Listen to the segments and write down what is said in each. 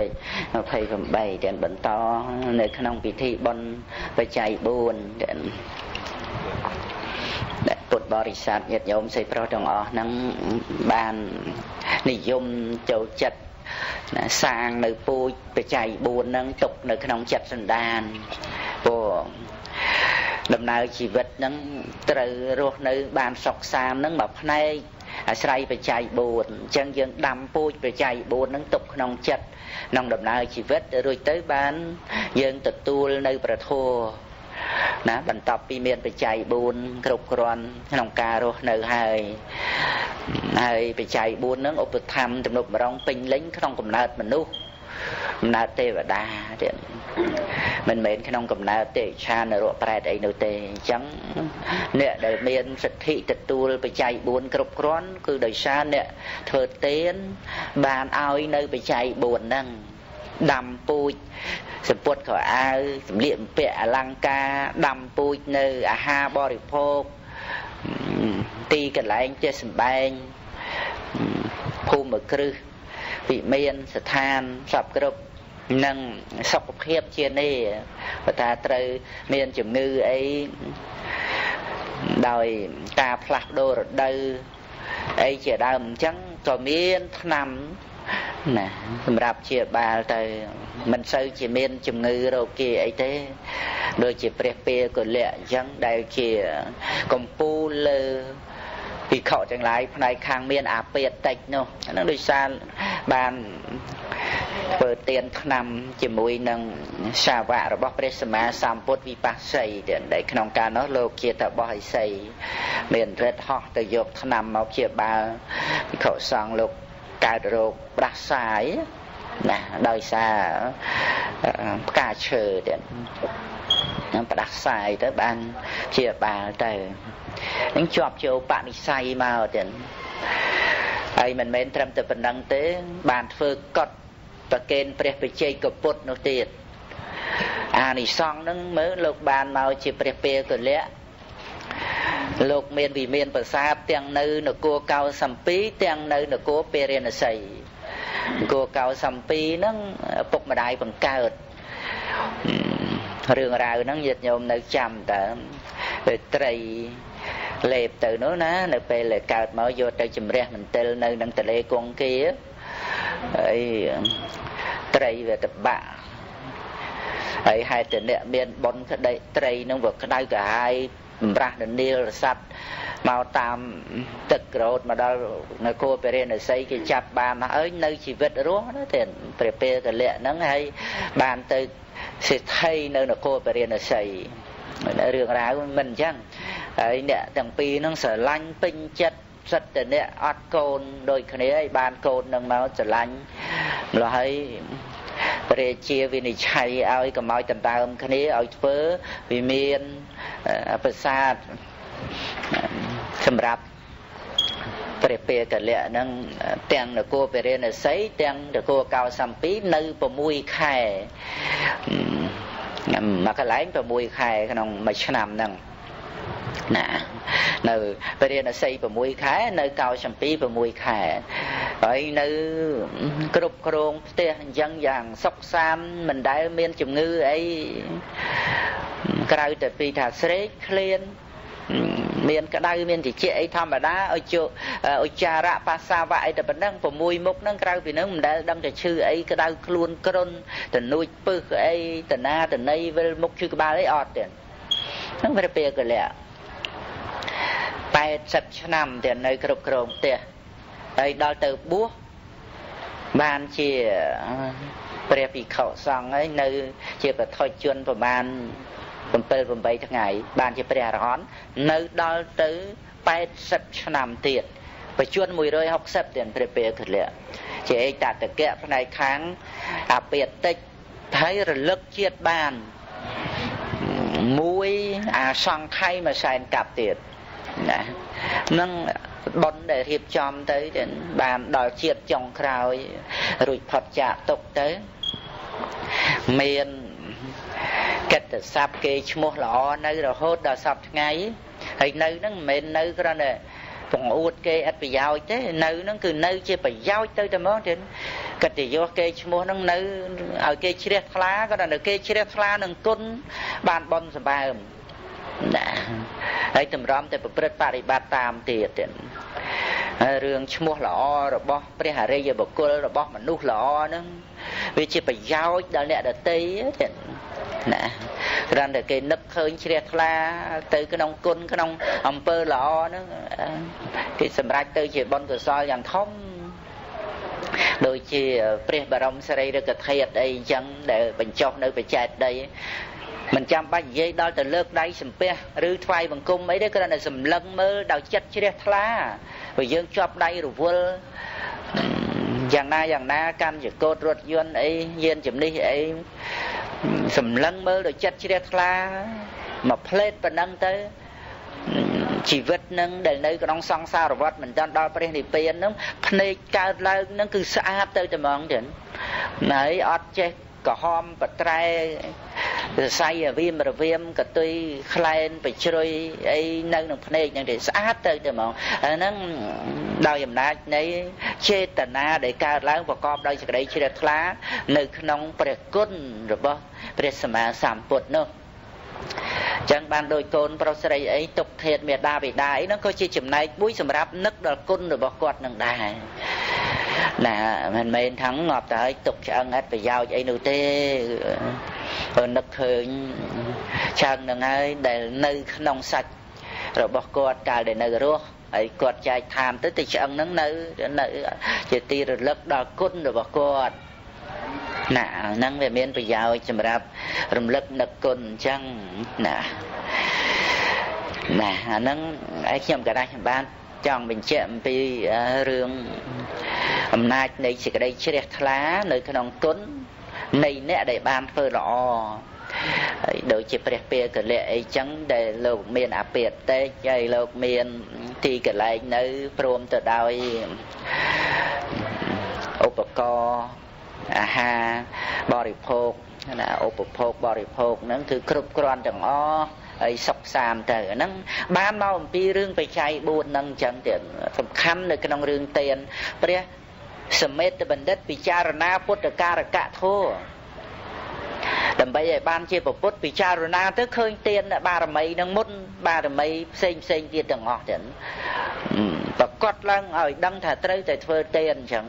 លេខ28ទាំងបន្តនៅក្នុងពិធីបុណ្យបច្ច័យ4ទាំងដែលពុទ្ធបរិស័ទញាតិញោមសិស្សប្រុសទាំងអស់ហ្នឹងបាននិយមចូលចិត្តណាសាងនៅពូជបច្ច័យ4ហ្នឹងទុកនៅក្នុងចិត្តសន្តានព្រោះដំណើរជីវិតហ្នឹងត្រូវរស់នៅបានសុខសាន្តហ្នឹងមកផ្នែក អាស្រ័យបច្ច័យ4អញ្ចឹងយើងដាំពូជបច្ច័យ4ហ្នឹងទុកក្នុងចិត្តក្នុងដំណើរជីវិតរួចទៅបានយើងទទួលនៅប្រធัวណាបន្ទាប់ពីមានបច្ច័យ4គ្រប់គ្រាន់ក្នុងការរស់នៅហើយហើយបច្ច័យ4ហ្នឹងឧបត្ថម្ភទំនុកម្រងពេញលេញក្នុងកំណើតមនុស្ស កំណើតទេវតាទៀតមិនមែនក្នុងកំណើតទេឆានរកប្រែតអីនោះទេអញ្ចឹងអ្នកដែលមានសិទ្ធិទទួលបច្ច័យ4គ្រប់គ្រាន់គឺដោយសារអ្នកធ្វើទានបានឲ្យនៅបច្ច័យ4ហ្នឹងដាំពូជសម្ពុតខោអាវសម្លៀកបំពាក់អលង្ការដាំពូជនៅអាហារបរិភោគទីកន្លែងចេះសម្បែងភូមិគ្រឹះ វិមានស្ថានសពគ្រប់និងសុខភាពជានេះបើថាត្រូវមានជំងឺអីដោយការផ្លាស់ប្ដូររដូវអីជាដើមអញ្ចឹងក៏មានថ្នាំណាសម្រាប់ជាបាលទៅមិនសូវជាមានជំងឺរោគីអីទេដូចជាព្រះពាកុលៈអញ្ចឹងដែលជាកំពូលលើ ភិក្ខុទាំងឡាយផ្នែកខាងមានអាពាតតិចនោះហ្នឹងដោយសារបានធ្វើទានឆ្នាំជាមួយនឹងសាវករបស់ព្រះសម្មាសម្ពុទ្ធវិបស្សីដែលក្នុងការនោះលោកជាតបោះឥសីមានរិទ្ធហោះទៅយកឆ្នាំមកជាបាលភិក្ខុសង្ឃលោកកើតរោគផ្ដាសាយណាដោយសារផ្កាឈើទៀតនឹងផ្ដាសាយទៅបានជាបាលទៅ នឹងជាប់ចូលបនិស័យមកទៀតហើយមិនមែនត្រឹមតែប៉ុណ្្នឹងទេ បានធ្វើកត់ប្រកេនព្រះបជ័យកពុទ្ធនោះទៀតអានិសង្ឃនឹងមើលលោកបានមកជាព្រះពាកលៈលោកមានវិមានប្រាសាទទាំងនៅនគរកៅសំពីទាំងនៅនគរពេរិណសីនគរកៅសំពីហ្នឹងពុកម្ដាយបង្កើតរឿងរ៉ាវហ្នឹងញាតិញោមនៅចាំតើត្រី លេបទៅនោះណានៅពេលដែលកើតមកយកទៅជំរះមន្ទិលនៅនឹងទលេគង្គាហើយត្រីវាតបាក់ហើយហេតុតែអ្នកមានបុណ្យក្តីត្រីនឹងវាក្តៅក្រហាយបំរាស់ននីលរស័ព្ទមកតាមទឹកក្រោតមកដល់នគរពរិណសីគេចាប់បានមកអើយនៅជីវិតរស់ណាទេព្រះពេលកលៈហ្នឹងហើយបានទៅសិទ្ធិនៅនគរពរិណសី រឿងរ៉ាវមិនអញ្ចឹងហើយអ្នកទាំងពីរហ្នឹងស្រឡាញ់ពេញចិត្តសិតតែអ្នកអត់កូនដូចគ្នាហើយបានកូននឹងមកស្រឡាញ់ម្ល៉េះហើយព្រះជាវិនិច្ឆ័យឲ្យកុំឲ្យដណ្ដើមគ្នាឲ្យធ្វើវាមានប្រាសាទសម្រាប់ព្រះពេកលៈហ្នឹងទាំងនគរពរិណសីទាំងនគរកោសំពីនៅ6ខែ មួយកន្លែង6ខែក្នុងមួយឆ្នាំហ្នឹងណានៅពរិណសី6ខែនៅកោសំពី6ខែហើយនៅគ្រប់គ្រងផ្ទះអញ្ចឹងយ៉ាងសុខសាន្តមិនដែលមានជំងឺអីក្រៅតែពីថាស្រេកឃ្លាន មានក្តៅមានតិចអីធម្មតាឲ្យជឧច្ចារៈបាសាវៈអីតែប៉ុណ្ណឹង6មុខហ្នឹងក្រៅពីហ្នឹងមិនដែលដឹងតែឈឺអីក្តៅខ្លួនក្រុនតនួចពឹសអីតណាតណីវិលមុខឈឺក្បាលអីអត់ទេហ្នឹងវាពេលកលៈ80ឆ្នាំទៀតនៅគ្រប់គ្រងផ្ទះហើយដល់ទៅបួសបានជាព្រះភិក្ខុសង្ឃហើយនៅជាបឋិជនប្រមាណ 7 8ថ្ងៃបានជាព្រះអរហន្តនៅដល់ទៅ80ឆ្នាំទៀតបច្ចុប្បន្ន160ទៀតព្រះពេកលៈជាឯកតកៈផ្នែកខាងអពាតិចហើយរលឹកជាតិបានមួយអាសង្ខ័យមួយសែនកាប់ទៀតណានឹងប៉ុនដែលរៀបចំទៅបានដល់ជាតិចុងក្រោយរួចផុតចាកទុកទៅមាន កិត្តស័ព្ទគេឈ្មោះល្អនៅរហូតដល់សពថ្ងៃហើយនៅហ្នឹងមិនមែននៅគ្រាន់តែពងអួតគេអត់ប្រយោជន៍ទេនៅហ្នឹងគឺនៅជាប្រយោជន៍ទៅតែហ្មងទៀតកិត្តិយសគេឈ្មោះហ្នឹងនៅឲ្យគេជ្រះថ្លាក៏ដល់នៅគេជ្រះថ្លានឹងគុណបានបនសម្បើម ណាហើយតម្រាំតែប្រព្រឹត្តបរិបត្តិតាមទៀតទៀតរឿងឈ្មោះល្អរបស់ព្រះអរិយបុគ្គលរបស់មនុស្សល្អហ្នឹងវាជាប្រយោជន៍ដល់អ្នកដទៃទៀតណាគ្រាន់តែគេនឹកឃើញជ្រះថ្លា ទៅក្នុងគុណក្នុងអំពើល្អហ្នឹងគេសម្រេចទៅជាបុណ្យកុសលយ៉ាងធំដូចជាព្រះបរមសារីរិកធាតុអីអញ្ចឹងដែលបញ្ចុះនៅបច្ចេតដី មិនចាំបាច់និយាយដល់ទៅលើកដៃសំពះឬថ្វាយបង្គំអីទេគ្រាន់តែសម្លឹងមើលដោយចិត្តជ្រះថ្លាព្រោះយើងជាប់ដៃរវល់យ៉ាងណាយ៉ាងណាកម្មជាកោតរថយន្តអីយានជំនិះអីសម្លឹងមើលដោយចិត្តជ្រះថ្លាមកផ្លេតប៉ុណ្ណឹងទៅជីវិតនឹងដែលនៅក្នុងសង្សារវដ្តមិនទាន់ដល់ព្រះនិព្វាននឹងភ្នែកកើតឡើងនឹងគឺស្អាតទៅតែហ្មងចឹងហើយអត់ចេះក្រហមបត្រែ សរសៃរវាមរវាមកតុយខ្លែនបជ្រុយអីនៅក្នុងភ្នែកហ្នឹងទេស្អាតទៅទៅហ្មងហ្នឹងដោយអំណាចនៃចេតនាដែលកើតឡើងប្រកបដោយសេចក្តីជ្រះថ្លានៅក្នុងព្រះគុណរបស់ព្រះសម្មាសម្ពុទ្ធនោះចឹងបានដោយកូនប្រុសស្រីអីទុកធាតមេដាបិតាអីហ្នឹងក៏ជាចំណែកមួយសម្រាប់នឹកដល់គុណរបស់គាត់នឹងដែរ ណាមិនមែនថាងាប់ទៅហើយទុកឆ្អឹងអត់ប្រយោជន៍អីនោះទេព្រោះនឹកឃើញឆ្អឹងនឹងហើយដែលនៅក្នុងសាច់របស់គាត់កាលដែលនៅរស់ហើយគាត់ចែកឋានទៅទៅឆ្អឹងហ្នឹងនៅនៅជាទីរលឹកដល់គុណរបស់គាត់ណាហ្នឹងវាមានប្រយោជន៍សម្រាប់រំលឹកនឹកគុណអញ្ចឹងណាណាអាហ្នឹងឯខ្ញុំក៏ដាច់បាន ចង់បញ្ជាក់អំពីរឿងអំណាចនៃសេចក្តីជ្រះថ្លា នៅ ក្នុងគុណនៃអ្នកដែលបានធ្វើល្អហើយដូចជាព្រះពាកលៈអីចឹងដែលលោកមានអពាតតេជហើយលោកមានទីកន្លែងនៅព្រមទៅដោយឧបករណ៍អាហារបរិភោគណាឧបភោគបរិភោគហ្នឹងគឺគ្រប់គ្រាន់ទាំងអស់ ហើយសុខសានទៅហ្នឹងបានមកអំពីរឿងបច្ច័យ4ហ្នឹងអញ្ចឹងទៀតសំខាន់នៅក្នុងរឿងទានព្រះសមេតបណ្ឌិតពិចារណាពុទ្ធការកៈធัวដើម្បីឲ្យបានជាពុទ្ធពិចារណាទៅឃើញទានបារមីនឹងមុនបារមីផ្សេងផ្សេងទៀតទាំងអស់ទៀតប្រកាសឡើងឲ្យដឹងថាត្រូវតែធ្វើទានអញ្ចឹង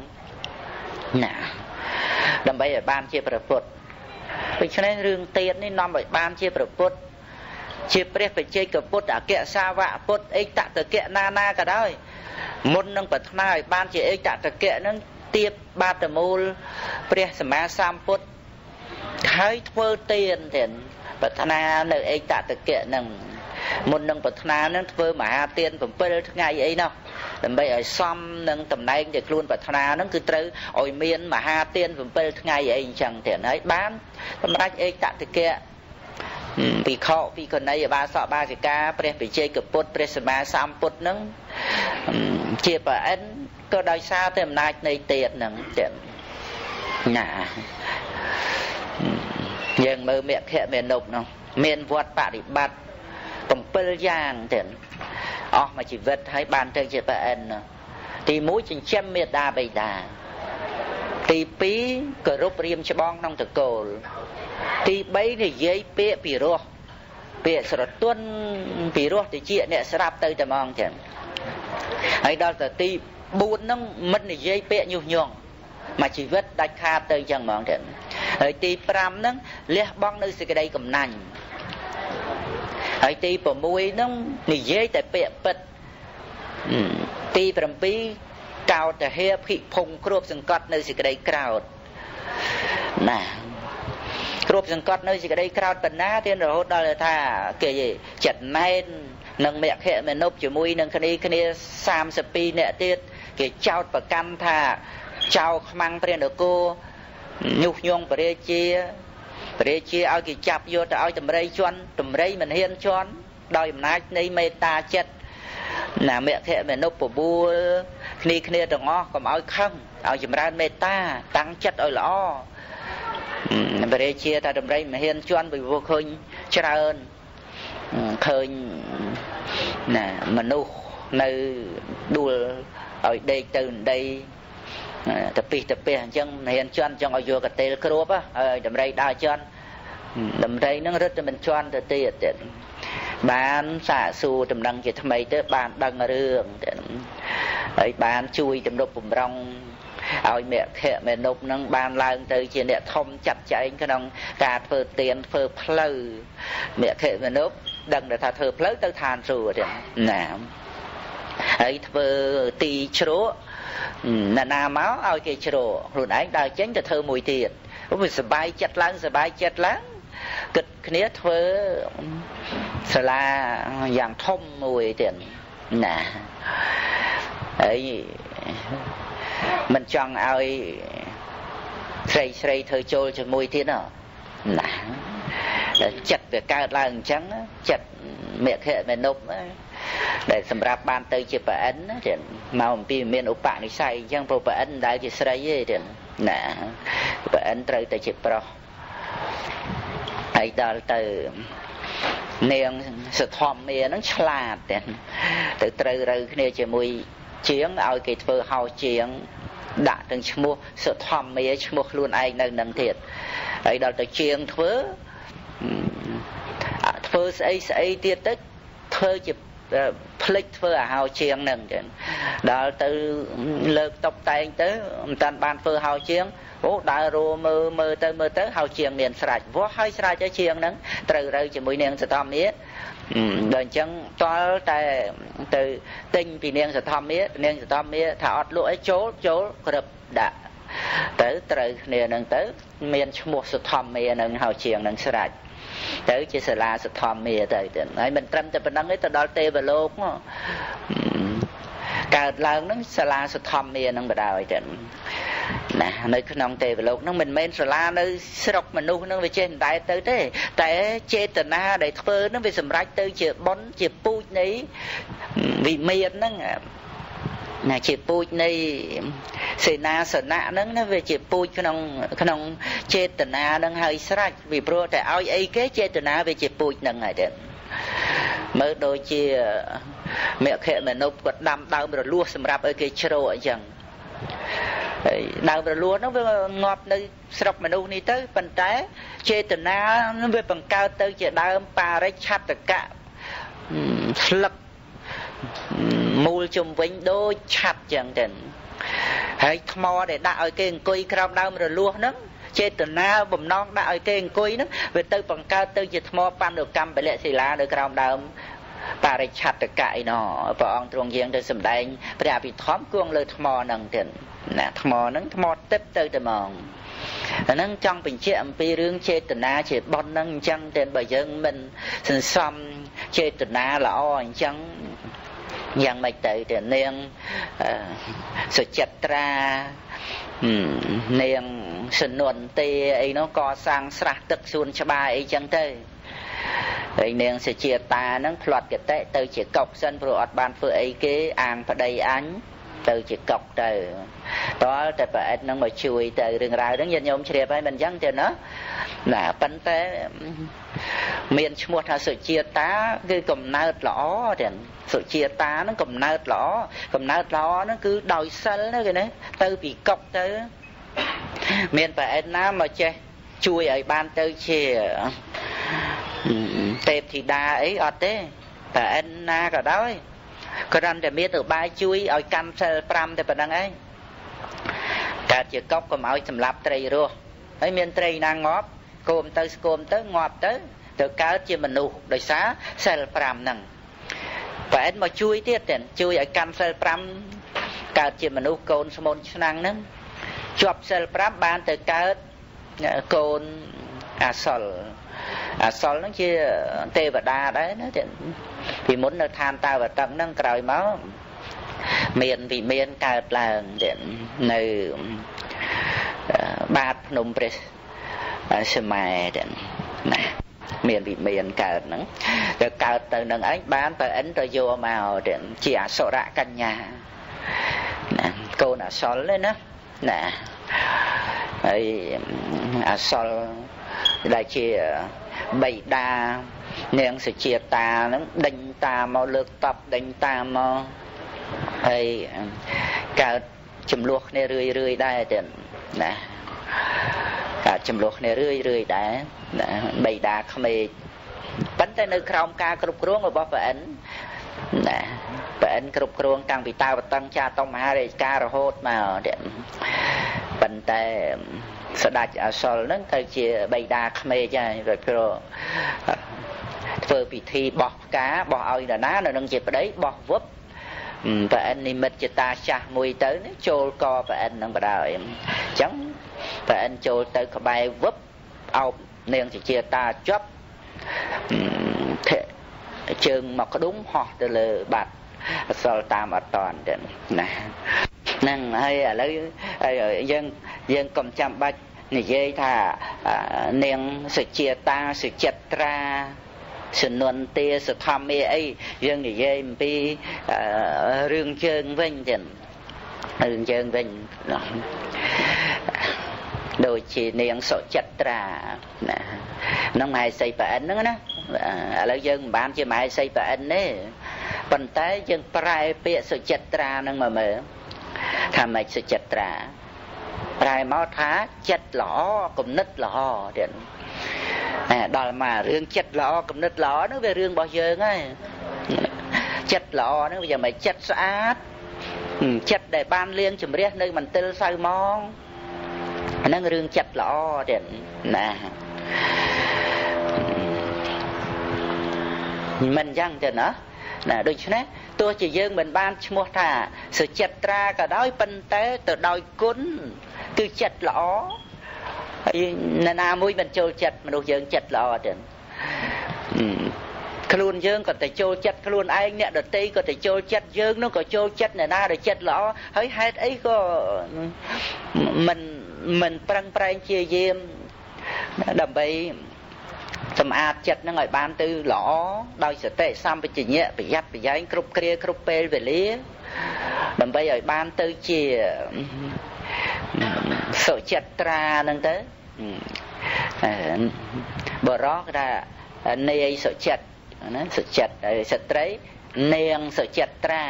ណាដើម្បីឲ្យបានជាព្រះពុទ្ធដូច្នេះរឿងទាននេះនាំឲ្យបានជាព្រះពុទ្ធ ជាព្រះបច្ចេកពុទ្ធអក្សសាវកពុទ្ធអេតតកៈណាណាក៏ដោយមុននឹងប្រាថ្នាឲ្យបានជាអេតតកៈនឹងទៀបបាតមូលព្រះសម្មាសម្ពុទ្ធហើយធ្វើទានទៀតប្រាថ្នានៅអេតតកៈនឹងមុននឹងប្រាថ្នានឹងធ្វើមហាទាន7ថ្ងៃអីនោះដើម្បីឲ្យសមនឹងតំណែងដែលខ្លួនប្រាថ្នានឹងគឺត្រូវឲ្យមានមហាទាន7ថ្ងៃអីអញ្ចឹងទៀតហើយបានសម្រាប់អេតតកៈ ពិខុពិខុណីបាសកបាសិកាព្រះបិជ័យកពុទ្ធព្រះសម្មាសម្ពុទ្ធនឹងជាប្រអិនក៏ដោយសារតែអំណាចនៃទៀតនឹងទៀតណាយើងមើលមគ្គមេនុបនោះមានវត្តបរិបត្តិ7យ៉ាងទៀតអស់មួយជីវិតហើយបានទៅជាប្រអិនទី1ចិញ្ចឹមមេដាបៃតាទី2គោរពរៀមច្បងក្នុងតកូល ទី3និយាយពាក្យពីរោះពាក្យស្រទន់ពីរោះតិចអ្នកស្រាប់ទៅតែហ្មងចឹងហើយដល់ទៅទី4ហ្នឹងមិននិយាយពាក្យញុះញង់មួយជីវិតដាច់ខាតទៅចឹងហ្មងចឹងហើយទី5ហ្នឹងលះបង់នៅសេចក្តីកំណាញ់ហើយទី6ហ្នឹងនិយាយតែពាក្យពិតទី7កោតតាហេភិភុងគ្របសង្កត់នៅសេចក្តីក្រោតណា គ្របសង្កត់នៅសេចក្តីក្រោតបណ្ណាទៀតរហូតដល់ថាគេចិត្តណែននិងមគ្គមេនុបជាមួយនឹងគ្នាគ្នា32នាក់ទៀតគេចោតប្រកម្មថាចៅខ្មាំងព្រះនគរញុះញង់ព្រះរាជាព្រះរាជាឲ្យគេចាប់យកទៅឲ្យតម្រៃជន់តម្រៃមិនហ៊ានជន់ដោយអំណាចនៃមេត្តាចិត្តណាមគ្គមេនុបបបួលគ្នាគ្នាទាំងអស់កុំឲ្យខឹងឲ្យចម្រើនមេត្តាតាំងចិត្តឲ្យល្អ ព្រះរាជាតែតម្រៃមិនហ៊ានជន់ពីព្រោះឃើញច្រើនឃើញណាមនុស្សនៅដួលឲ្យដេកទៅដីទៅពីទៅពីអញ្ចឹងរៀនជន់ចង់ឲ្យយកកតេលគ្របហើយដំរីដើរជន់ដំរីហ្នឹងរត់តែមិនជន់ទៅទៀតទៀតបានសាកសួរដំណឹងជាថ្មីទៅបានដឹងរឿងហើយបានជួយទំនុកបំរុង ឲ្យមគ្គមេនុបនឹងបានឡើងទៅជាអ្នកធំចាត់ចែងក្នុងការធ្វើទានធ្វើផ្លូវមគ្គមេនុបដឹងថាធ្វើផ្លូវទៅឋានសួគ៌ទៀតណាហើយធ្វើទីជ្រក់ណាណាមកឲ្យគេជ្រក់ខ្លួនឯងដើរចេញទៅធ្វើមួយទៀតអូវាសុបាយចិត្តឡើងសុបាយចិត្តឡើងគិតគ្នាធ្វើសាលាយ៉ាងធំមួយទៀតណាហើយ មិនចង់ឲ្យស្រីស្រីធ្វើចូលជាមួយទៀតណាចិត្តវាកើតឡើងអញ្ចឹងចិត្តមគ្គមេនុបដែលសម្រាប់បានទៅជាប្រអិនទៀតមកអំពីមានឧបនិស្ស័យអញ្ចឹងព្រោះប្រអិនមិនដែលជាស្រីទេទៀតណាប្រអិនត្រូវតែជាប្រុសហើយដល់ទៅនាងសធម្មាហ្នឹងឆ្លាតទៀតទៅត្រូវរើគ្នាជាមួយ ជាងឲ្យគេធ្វើហោជាងដាក់ទាំងឈ្មោះសុធម្មាឈ្មោះខ្លួនឯងនៅនឹងទៀតហើយដល់ទៅជាងធ្វើធ្វើស្អីស្អីទៀតទៅធ្វើជាផ្លិចធ្វើអាហោជាងនឹងចឹងដល់ទៅលើកតុបតែងទៅមិនតាន់បានធ្វើហោជាងអូដើររួមើលមើលទៅមើលទៅហោជាងមានស្រាច់វាស់ហើយស្រាច់ទៅជាងហ្នឹងត្រូវរើជាមួយនាងសតមា ដល់អញ្ចឹងតល់តែទៅទិញពីនាងសធម្មានាងសធម្មាថាអត់លក់អីចូលចូលក្រឹបដាក់ទៅត្រូវគ្នានឹងទៅ មានឈ្មោះសធម្មានឹងហៅជាងនឹងស្រាច់ទៅជាសាលាសធម្មាទៅទៅហើយមិនត្រឹមតែប៉ុណ្្នឹងទេទៅដល់ទេវលោកកើតឡើងនឹងសាលាសធម្មានឹងបដ ாய் ទៅ ណានៅក្នុងទេវលោកហ្នឹងមិនមែនសាលានៅស្រុកមនុស្សហ្នឹងវាចេះមិនដែរទៅទេតែចេតនាដែលធ្វើហ្នឹងវាសម្រេចទៅជាបុណ្យជាពូជនៃវិមានហ្នឹងណាជាពូជនៃសេនាសនៈហ្នឹងណាវាជាពូជក្នុងក្នុងចេតនាហ្នឹងហើយស្រេចពីព្រោះតែឲ្យអីគេចេតនាវាជាពូជហ្នឹងហើយទេមើលដូចជាមគ្គមនុស្សគាត់ដាំដើមរលួសសម្រាប់ឲ្យគេជ្រោអញ្ចឹង ហើយដើមរលួសហ្នឹងវាងាប់នៅស្រុកមនុស្សនេះទៅប៉ុន្តែចេតនាវាបង្កើតទៅជាដើមបរិច្ឆតកៈស្លឹកមូលជំវិញដូចឆាត់ចឹងទៅហើយថ្មដែលដាក់ឲ្យគេអង្គុយក្រោមដើមរលួសហ្នឹងចេតនាបំណងដាក់ឲ្យគេអង្គុយហ្នឹងវាទៅបង្កើតទៅជាថ្មបណ្ឌកម្មពលៈសិលានៅក្រោមដើមបរិច្ឆតកៈឯណោព្រះអង្គទ្រង់យាងទៅសម្ដែងព្រះអភិធម្មគួងលើថ្មហ្នឹងទៀត ណាថ្មហ្នឹងថ្មទឹកទៅតែហ្មងអាហ្នឹងចង់បញ្ជាក់អំពីរឿងចេតនាជាប៉ុនហ្នឹងអញ្ចឹងតែបើយើងមិនសន្សំចេតនាល្អអញ្ចឹងយ៉ាងម៉េចទៅទៅនាងសុចិត្រានាងសនុនទេអីនោះក៏សាងស្រះទឹកសួនច្បារអីចឹងទៅហើយនាងសជាតាហ្នឹងផ្្លាត់កតិទៅជាកុកសិនព្រោះអត់បានធ្វើអីគេអាងប្តីអញ ទៅជាកុកទៅតើតែប្រអិតនឹងមកជួយទៅរឿងរ៉ាវហ្នឹងញាតិញោមជ្រាបហើយមិនអញ្ចឹងទេណាណាប៉ុន្តែមានឈ្មោះថាសុជាតាគឺកំណើតល្អទាំងសុជាតាហ្នឹងកំណើតល្អកំណើតល្អហ្នឹងគឺដោយសិលណាគេណាទៅពីកុកទៅ មានប្រអិតណាមកចេះជួយឲ្យបានទៅជាទេពធីតាអីអត់ទេប្រអិនណាក៏ដោយ គ្រាន់តែមានទៅបាយជួយឲ្យកម្មសិល5តែប៉ុណ្្នឹងឯងកើតជាកប់កុំឲ្យសម្លាប់ត្រីរស់ហើយមានត្រីណាងាប់គោមទៅស្គមទៅងាប់ទៅទៅកើតជាមនុស្សដោយសារសិល5ហ្នឹងប្រអិនមកជួយទៀតទៀតជួយឲ្យកម្មសិល5កើតជាមនុស្សកូនស្មូនឆ្នាំងហ្នឹងជាប់សិល5បានទៅកើតកូនអាសល អាសលហ្នឹងជាទេវតាដែរណាទៀតពីមុននៅឋានតាវតឹងហ្នឹងក្រោយមកមានវិមានកើតឡើងទៀតនៅបាតភ្នំព្រះសម័យទៀតណាមានវិមានកើតហ្នឹងទៅកើតទៅនឹងឯងបានទៅអិនទៅយកមកទៀតជាអសុរៈកញ្ញាណាកូនអសលទេណាណាហើយអសល ដែលជាបៃតានាងសុជាតាហ្នឹងដេញតាមកលើកតបដេញតាមកហើយកើតចំនួនគ្នារឿយរឿយដែរទៀតណាកើតចំនួនគ្នារឿយរឿយដែរណាបៃតាក្មេកប៉ុន្តែនៅក្រោមការគ្រប់គ្រងរបស់ព្រះអិនណាព្រះអិនគ្រប់គ្រងតាំងពីតាវតឹងចាតុមហារាជការរហូតមកទៀតប៉ុន្តែ ស្ដេចអសលហ្នឹងទៅជាបៃតាក្មេកហើយព្រោះធ្វើពិធីបោះផ្កាបោះឲ្យនរណានៅនឹងជាប្តីបោះវឹបប្រអិននិមិត្តជាតាចាស់មួយទៅចូលកប្រអិននឹងបដ ாய் អញ្ចឹងប្រអិនចូលទៅក្បែរវឹបអោបនាងជាតាជាប់ជើងមកក្ដុំហោះទៅលើបាត់អសល់តាមអត់តន់ទៀតណាហ្នឹងហើយឥឡូវយើង យើងកុំចាំបាច់និយាយថានាងសុជាតាសុចិត្រាសនន្ទាសធម្មាអីយើងនិយាយអំពីរឿងជើងវិញទៀតរឿងជើងវិញដូចជានាងសុចិត្រាណានឹងមហេសីប្រអិនហ្នឹងណាឥឡូវយើងមិនបានជាមហេសីប្រអិនទេប៉ុន្តែយើងប្រែពាក្យសុចិត្រាហ្នឹងមកមើលថាម៉េចសុចិត្រា ប្រែមកថាចិត្តល្អគំនិតល្អទៀតដល់មករឿងចិត្តល្អគំនិតល្អហ្នឹងវារឿងរបស់យើងហើយចិត្តល្អហ្នឹងវាយ៉ាងម៉េចចិត្តស្អាតចិត្តដែលបានលៀងជំរះនៅមន្ទិលសៅម៉ងហ្នឹងរឿងចិត្តល្អទៀតណាមិនអញ្ចឹងទេណាណាដូច្នេះ ទោះជាយើងមិនបានឈ្មោះថាសុចិត្រាក៏ដោយប៉ុន្តែទៅដោយគុណគឺចិត្តល្អហើយណានាមួយមិនចូលចិត្តមនុស្សយើងចិត្តល្អទេខ្លួនយើងក៏ទៅចូលចិត្តខ្លួនឯងអ្នកដតីក៏ទៅចូលចិត្តយើងនោះក៏ចូលចិត្តអ្នកណាដែលចិត្តល្អហើយហេតុអីក៏មិនមិនប្រឹងប្រែងជាយាមដើម្បី សម្អាតចិត្តនឹងឲ្យបានទៅល្អដោយសតិសម្បជញ្ញៈប្រយ័ត្នប្រយែងគ្រប់គ្រាគ្រប់ពេលវេលា ដើម្បីឲ្យបានទៅជាសុចិត្តត្រានឹងទៅបរោះគេថានាយសុចិត្តណាសុចិត្តស្ត្រីនាងសុចិត្តត្រា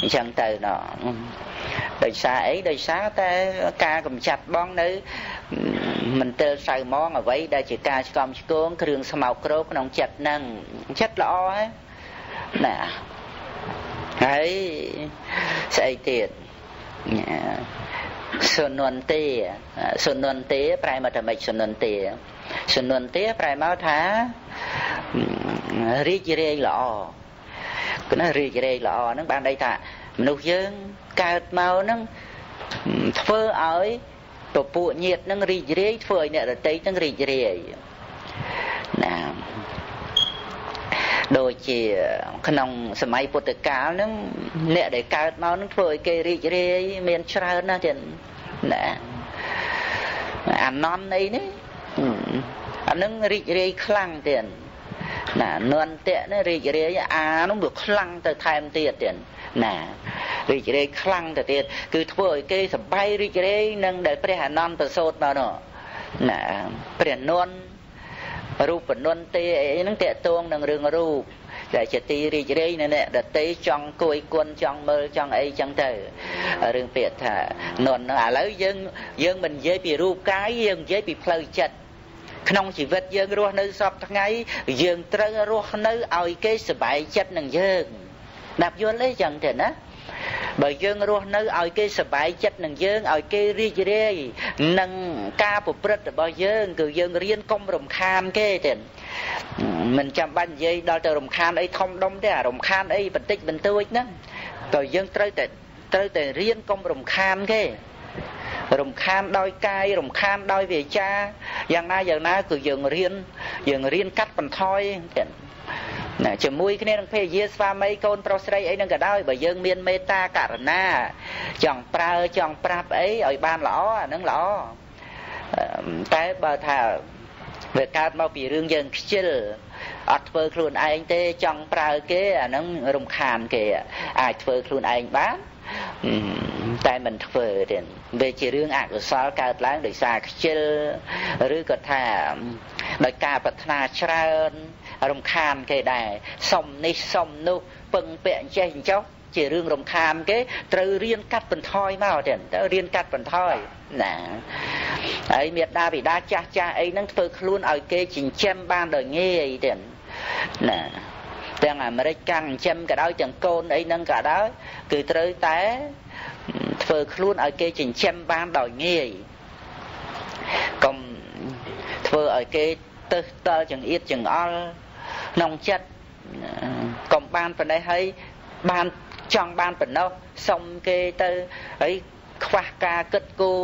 អញ្ចឹងទៅណដោយសារអីដោយសារតែការកំចាត់បងនៅ មិនទិលសៅមងអ្វីដែលជាការឆ្កំឆ្គងគ្រឿងស្មោកគ្រោក្នុងចិត្តហ្នឹងចិត្តល្អហើយណាហើយស្អីទៀតសុនន្ទាសុនន្ទាប្រែមកថាម៉េចសុនន្ទាសុនន្ទាប្រែមកថារីករាយល្អគណារីករាយល្អហ្នឹងបានន័យថាមនុស្សយើងកើតមកហ្នឹងធ្វើឲ្យ ពពួកញាតនឹងរីករាយធ្វើឲ្យអ្នករតីនឹងរីករាយណាដូចជាក្នុងសម័យពុទ្ធកាលហ្នឹងអ្នកដែលកើតមកហ្នឹងធ្វើឲ្យគេរីករាយមានច្រើនណាស់ទៀតណាអានន់អីនេះអានឹងរីករាយខ្លាំងទៀតណានន្តៈនេះរីករាយអានោះវាខ្លាំងទៅថែមទៀតទៀត ណារីករាយខ្លាំងទៅទៀតគឺធ្វើឲ្យគេសបាយរីករាយនឹងដែលព្រះអានន្ទប្រសូតមកនោះណាព្រះនន្ទរូបនន្ទទេអីហ្នឹងតកតងនឹងរឿងរូបដែលជាទីរីករាយនៅអ្នកដតីចង់គួយគុណចង់មើលចង់អីចឹងទៅរឿងពាក្យថានន់ឥឡូវយើងយើងមិននិយាយពីរូបកាយយើងនិយាយពីផ្លូវចិត្តក្នុងជីវិតយើងរស់នៅសពថ្ងៃយើងត្រូវរស់នៅឲ្យគេសប្បាយចិត្តនឹងយើង ដាប់យល់អីចឹងទេណាបើយើងរស់នៅឲ្យគេសប្បាយចិត្តនឹងយើងឲ្យគេរីករាយនឹងការប្រព្រឹត្តរបស់យើងគឺយើងរៀនកុំរំខានគេទេមិនចាំបាច់និយាយដល់ទៅរំខានអីធំដុំទេអារំខានអីបន្តិចបន្តួចហ្នឹងក៏យើងត្រូវតែត្រូវតែរៀនកុំរំខានគេរំខានដោយកាយរំខានដោយវាចាយ៉ាងណាយ៉ាងណាគឺយើងរៀនយើងរៀនកាត់បន្ថយទៀត ណាជាមួយគ្នានឹងភរិយាស្វាមីកូនប្រុសស្រីអីហ្នឹងក៏ដោយបើយើងមានមេត្តាករុណាចង់ប្រើចង់ប្រាប់អីឲ្យបានល្អអាហ្នឹងល្អតែបើថាវាកើតមកពីរឿងយើងខ្ជិលអត់ធ្វើខ្លួនឯងទេចង់ប្រើគេអាហ្នឹងរំខានគេអាចធ្វើខ្លួនឯងបានតែមិនធ្វើទេវាជារឿងអកុសលកើតឡើងដោយសារខ្ជិលឬក៏ថាដោយការប្រាថ្នាច្រើន រំខានគេដែរសុំនេះសុំនោះពឹងពាក់ចេះអញ្ចោះជារឿងរំខានគេត្រូវរៀនកាត់បន្ថយមកទៀតទៅរៀនកាត់បន្ថយណាហើយមេដាបិតាចាស់ចាស់អីហ្នឹងធ្វើខ្លួនឲ្យគេចិញ្ចឹមបានដោយងាយទៀតណាទាំងអាមេរិកកាំងចិញ្ចឹមក៏ដោយទាំងកូនអីហ្នឹងក៏ដោយគឺត្រូវតែធ្វើខ្លួនឲ្យគេចិញ្ចឹមបានដោយងាយកុំធ្វើឲ្យគេទៅតល់ចង្អៀតចង្អល់ ក្នុងចិត្តកុំបានប៉ុណ្ណេះហើយបានចង់បានប៉ុណ្ណោះសុំគេទៅហើយខ្វះការគិតគូរ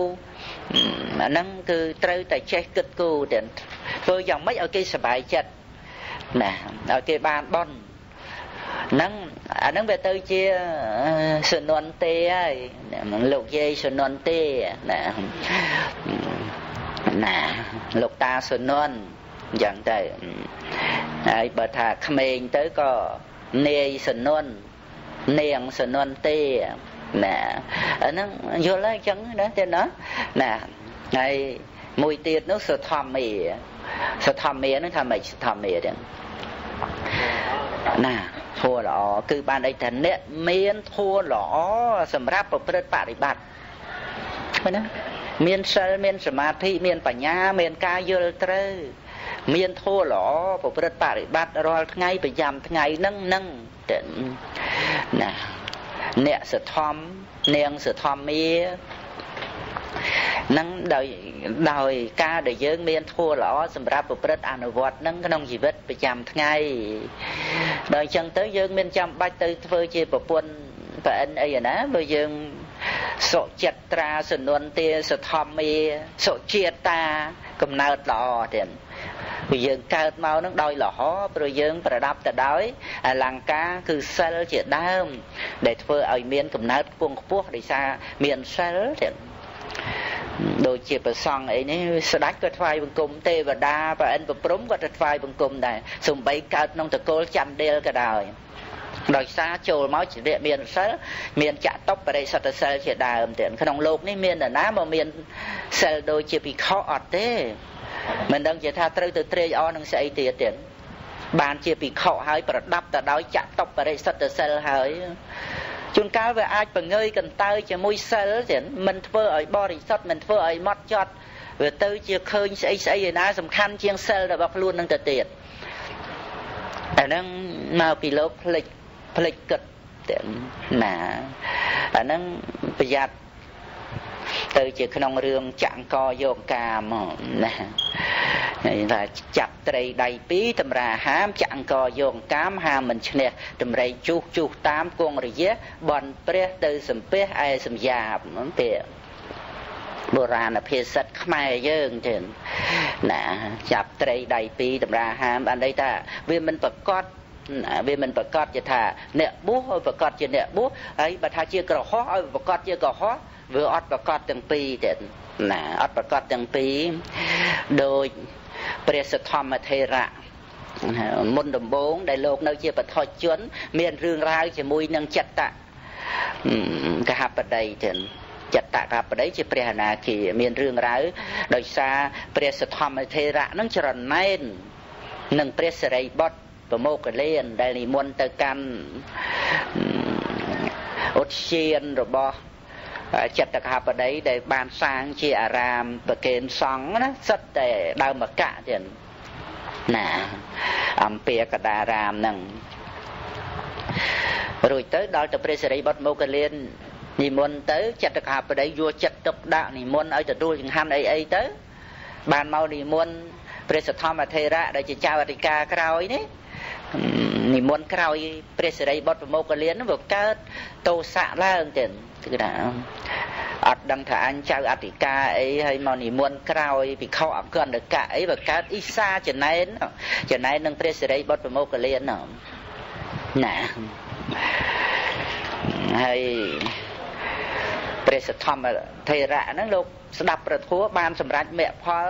អាហ្នឹងគឺត្រូវតែចេះគិតគូរទៅធ្វើយ៉ាងម៉េចឲ្យគេសប្បាយចិត្តណាឲ្យគេបានបន់ហ្នឹងអាហ្នឹងវាទៅជាសនន់ទេហើយលោកយាយសនន់ទេណាណាលោកតាសនន់ អញ្ចឹងទៅហើយបើថាក្មេងទៅក៏នាយសនន់នាងសនន់ទេណាអាហ្នឹងយល់ហើយអញ្ចឹងណាទេណាណាហើយមួយទៀតនោះសធម្មាសធម្មាហ្នឹងថាម៉េចសធម្មាទៀតណាធัวល្អគឺបានអីថាអ្នកមានធัวល្អសម្រាប់ប្រព្រឹត្តបរិបត្តិឃើញណាមានសិលមានសមាធិមានបញ្ញាមានការយល់ត្រូវ មានធัวល្អប្រព្រឹត្តបរិបត្តិរាល់ថ្ងៃប្រចាំថ្ងៃហ្នឹងហ្នឹងណាអ្នកសធម្មនាងសធម្មានឹងដោយដោយការដែលយើងមានធัวល្អសម្រាប់ប្រព្រឹត្តអនុវត្តនឹងក្នុងជីវិតប្រចាំថ្ងៃដោយអញ្ចឹងទៅយើងមានចាំបាច់ទៅធ្វើជាប្រពន្ធប្រអិនអីណាបើយើងសុចិត្តត្រាសនុនទាសធម្មាសុជាតាកំណើតល្អទៀត ពីយើងកើតមកនឹងដោយលហព្រោះយើងប្រដាប់ទៅដោយអលង្ការគឺសិលជាដើម ដែលធ្វើឲ្យមានកំណើតខ្ពង់ខ្ពស់ដោយសារមានសិលទៀតដូចជាប្រសង់អីនេះស្ដេចក៏ថ្វាយបង្គំទេវតាប្រអិនប្រព្រំក៏ទៅថ្វាយបង្គំដែរសំបីកើតក្នុងតកូលចន្ទដេលក៏ដោយដោយសារចូលមកជាមានសិលមានចតបរិសតសិលជាដើមទៀតក្នុងលោកនេះមាននរណាមកមានសិលដូចជាភិក្ខុអត់ទេ មិនដឹងជាថាត្រូវទៅត្រេកអរនឹងស្អីទៀតទៀតបានជាភិក្ខុហើយប្រដាប់ទៅដោយចតុបបរិសុទ្ធសិលហើយជួនកាលវាអាចបង្ងើយកន្តើយជាមួយសិលទៀតមិនធ្វើឲ្យបរិសុទ្ធមិនធ្វើឲ្យម៉ត់ចត់វាទៅជាឃើញស្អីស្អីឯណាសំខាន់ជាងសិលរបស់ខ្លួននឹងទៅទៀតអាហ្នឹងមកពីលោកផ្លិចផ្លិចគិតណាអាហ្នឹងប្រយ័ត្ន ទៅជាក្នុងរឿងចង្កយកកាមណាហើយថាចាប់ត្រីដៃពីរតម្រាហាមចង្កយកកាមហាមមិនឈ្នះតម្រៃជុះជុះតាមគង់រយៈបនព្រះទៅសំពះឯសំយ៉ាបទេបុរាណភាសិតខ្មែរយើងទេណាចាប់ត្រីដៃពីរតម្រាហាមបានន័យថាវាមិនប្រកបវាមិនប្រកាសជាថាអ្នកបួសឲ្យប្រកាសជាអ្នកបួសហើយបើថាជាក្រហោះឲ្យប្រកាសជាក្រហោះ វាអត់ប្រកាសទាំងពីរទៀតណាអត់ប្រកាសទាំងពីរដោយព្រះសទ្ធម្មថេរៈមុនដំបូងដែលលោកនៅជាបឋិជន មានរឿងរ៉ាវជាមួយនឹងចិត្តៈកហបតីទៀតចិត្តកបតីជាព្រះអនាគាមានរឿងរ៉ាវដោយសារព្រះសទ្ធម្មថេរៈនឹងចរណែននឹងព្រះសិរីបុត្រប្រមោកលានដែលនិមន្តទៅកាន់ឧទ្យានរបស់ ចិត្តកហបតីដែលបានសាងជាអារាមប្រគេនសង្ឃណាសិតតែដើមកៈទៀតណាអំពីកដារាមហ្នឹងរួចទៅដល់ទៅព្រះសិរីបុត្រមកលាននិមន្តទៅចិត្តកហបតីយកចិត្តទុកដាក់និមន្តឲ្យទទួលចង្ហាន់អីអីទៅបានមកនិមន្តព្រះសទ្ធម្មថេរៈដែលជាចៅអធិការក្រោយនេះ និមន្តក្រោយព្រះសិរីបុត្រប្រមោកលានវាកើតទោសៈឡើងទៀតគឺថាអត់ដឹងថាអញចៅអធិការអីហើយមកនិមន្តក្រោយភិក្ខុអកណ្ដកៈអីវាកើតអ៊ីសាចំណែនចំណែននឹងព្រះសិរីបុត្រប្រមោកលានណាហើយព្រះសទ្ធម្មថេរៈហ្នឹងលោកស្ដាប់ប្រធัวបានសម្រេចមគ្គផល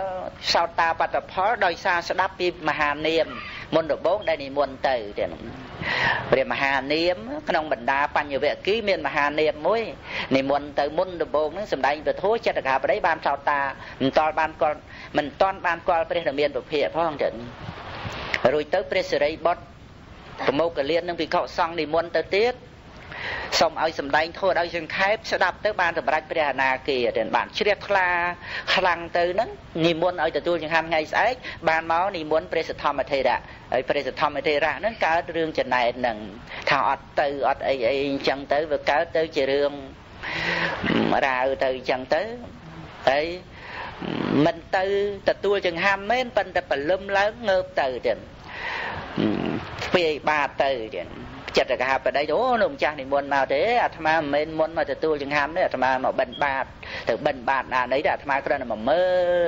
សោតាបត្តផលដោយសារស្ដាប់ពីមហានាម មុនដំបូងដែលនិមន្តទៅទៀតព្រះមហានាមក្នុងបណ្ដាបញ្ញវគិមានមហានាមមួយនិមន្តទៅមុនដំបូងហ្នឹងសម្ដែងពធចិត្តកាបដីបានសោតាមិនតល់បានគាត់មិនតន់បានគាត់ព្រះរាមានពភាកផងទៀតរួចទៅព្រះសិរីបុត្រប្រមោកលៀននឹងពិខុសង្ឃនិមន្តទៅទៀត សូមឲ្យសម្ដែងធម៌ឲ្យសង្ខេបស្ដាប់ទៅបានសម្រេចព្រះអនាគាទៅបានជ្រះថ្លាខ្លាំងទៅហ្នឹងនិមន្តឲ្យទទួលចង្ហាន់ថ្ងៃស្អែកបានមកនិមន្តព្រះសទ្ធម្មធេរៈហើយព្រះសទ្ធម្មធេរៈហ្នឹងកើតរឿងចំណែកហ្នឹងថាអត់ទៅអត់អីអីអញ្ចឹងទៅវាកើតទៅជារឿងរាវទៅអញ្ចឹងទៅហើយមិនទៅទទួលចង្ហាន់មែនប៉ុន្តែបលឹមឡើងងើបទៅទៀតស្ពាយបាតទៅទៀត ចិត្តកហបដីអូលោកម្ចាស់និមន្តមកទេអាត្មាមិនមែនមុនមកទទួលចង្ហាន់ទេអាត្មាមកបិណ្ឌបាតទៅបិណ្ឌបាតណានេះទេអាត្មាគ្រាន់តែមកមើល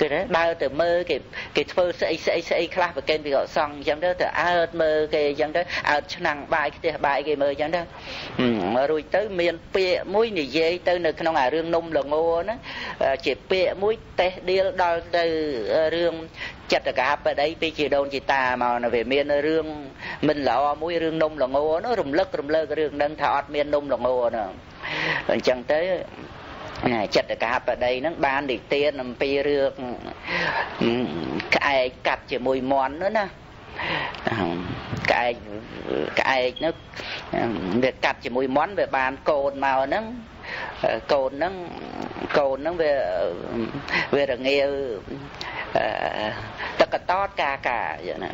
គេទេដើរទៅមើលគេគេធ្វើស្អីស្អីស្អីខ្លះប្រកេនពីកសង្ឃអញ្ចឹងទៅទៅអើតមើលគេអញ្ចឹងទៅអើតឆ្នាំងបាយខ្ទះបាយគេមើលអញ្ចឹងទៅរួចទៅមានពាក្យមួយនិយាយទៅនៅក្នុងអារឿងនំល្ងហ្នឹងជាពាក្យមួយតេះដៀលដល់ទៅរឿង ចិត្តកាបដីពីជីដូនជីតាមកនៅវាមានរឿងមិនល្អមួយរឿងនំល្ងនោះរំលឹករំលើករឿងហ្នឹងថាអត់មាននំល្ងនោះអញ្ចឹងទៅចិត្តកាបដីហ្នឹងបាននិទានអំពីរឿងក្អែកកាត់ជាមួយមន់នោះណាក្អែកក្អែកនោះវាកាត់ជាមួយមន់វាបានកូនមកហ្នឹងកូនហ្នឹងកូនហ្នឹងវាវារងាវ ទឹកកតតកាកាយ៉ាងណា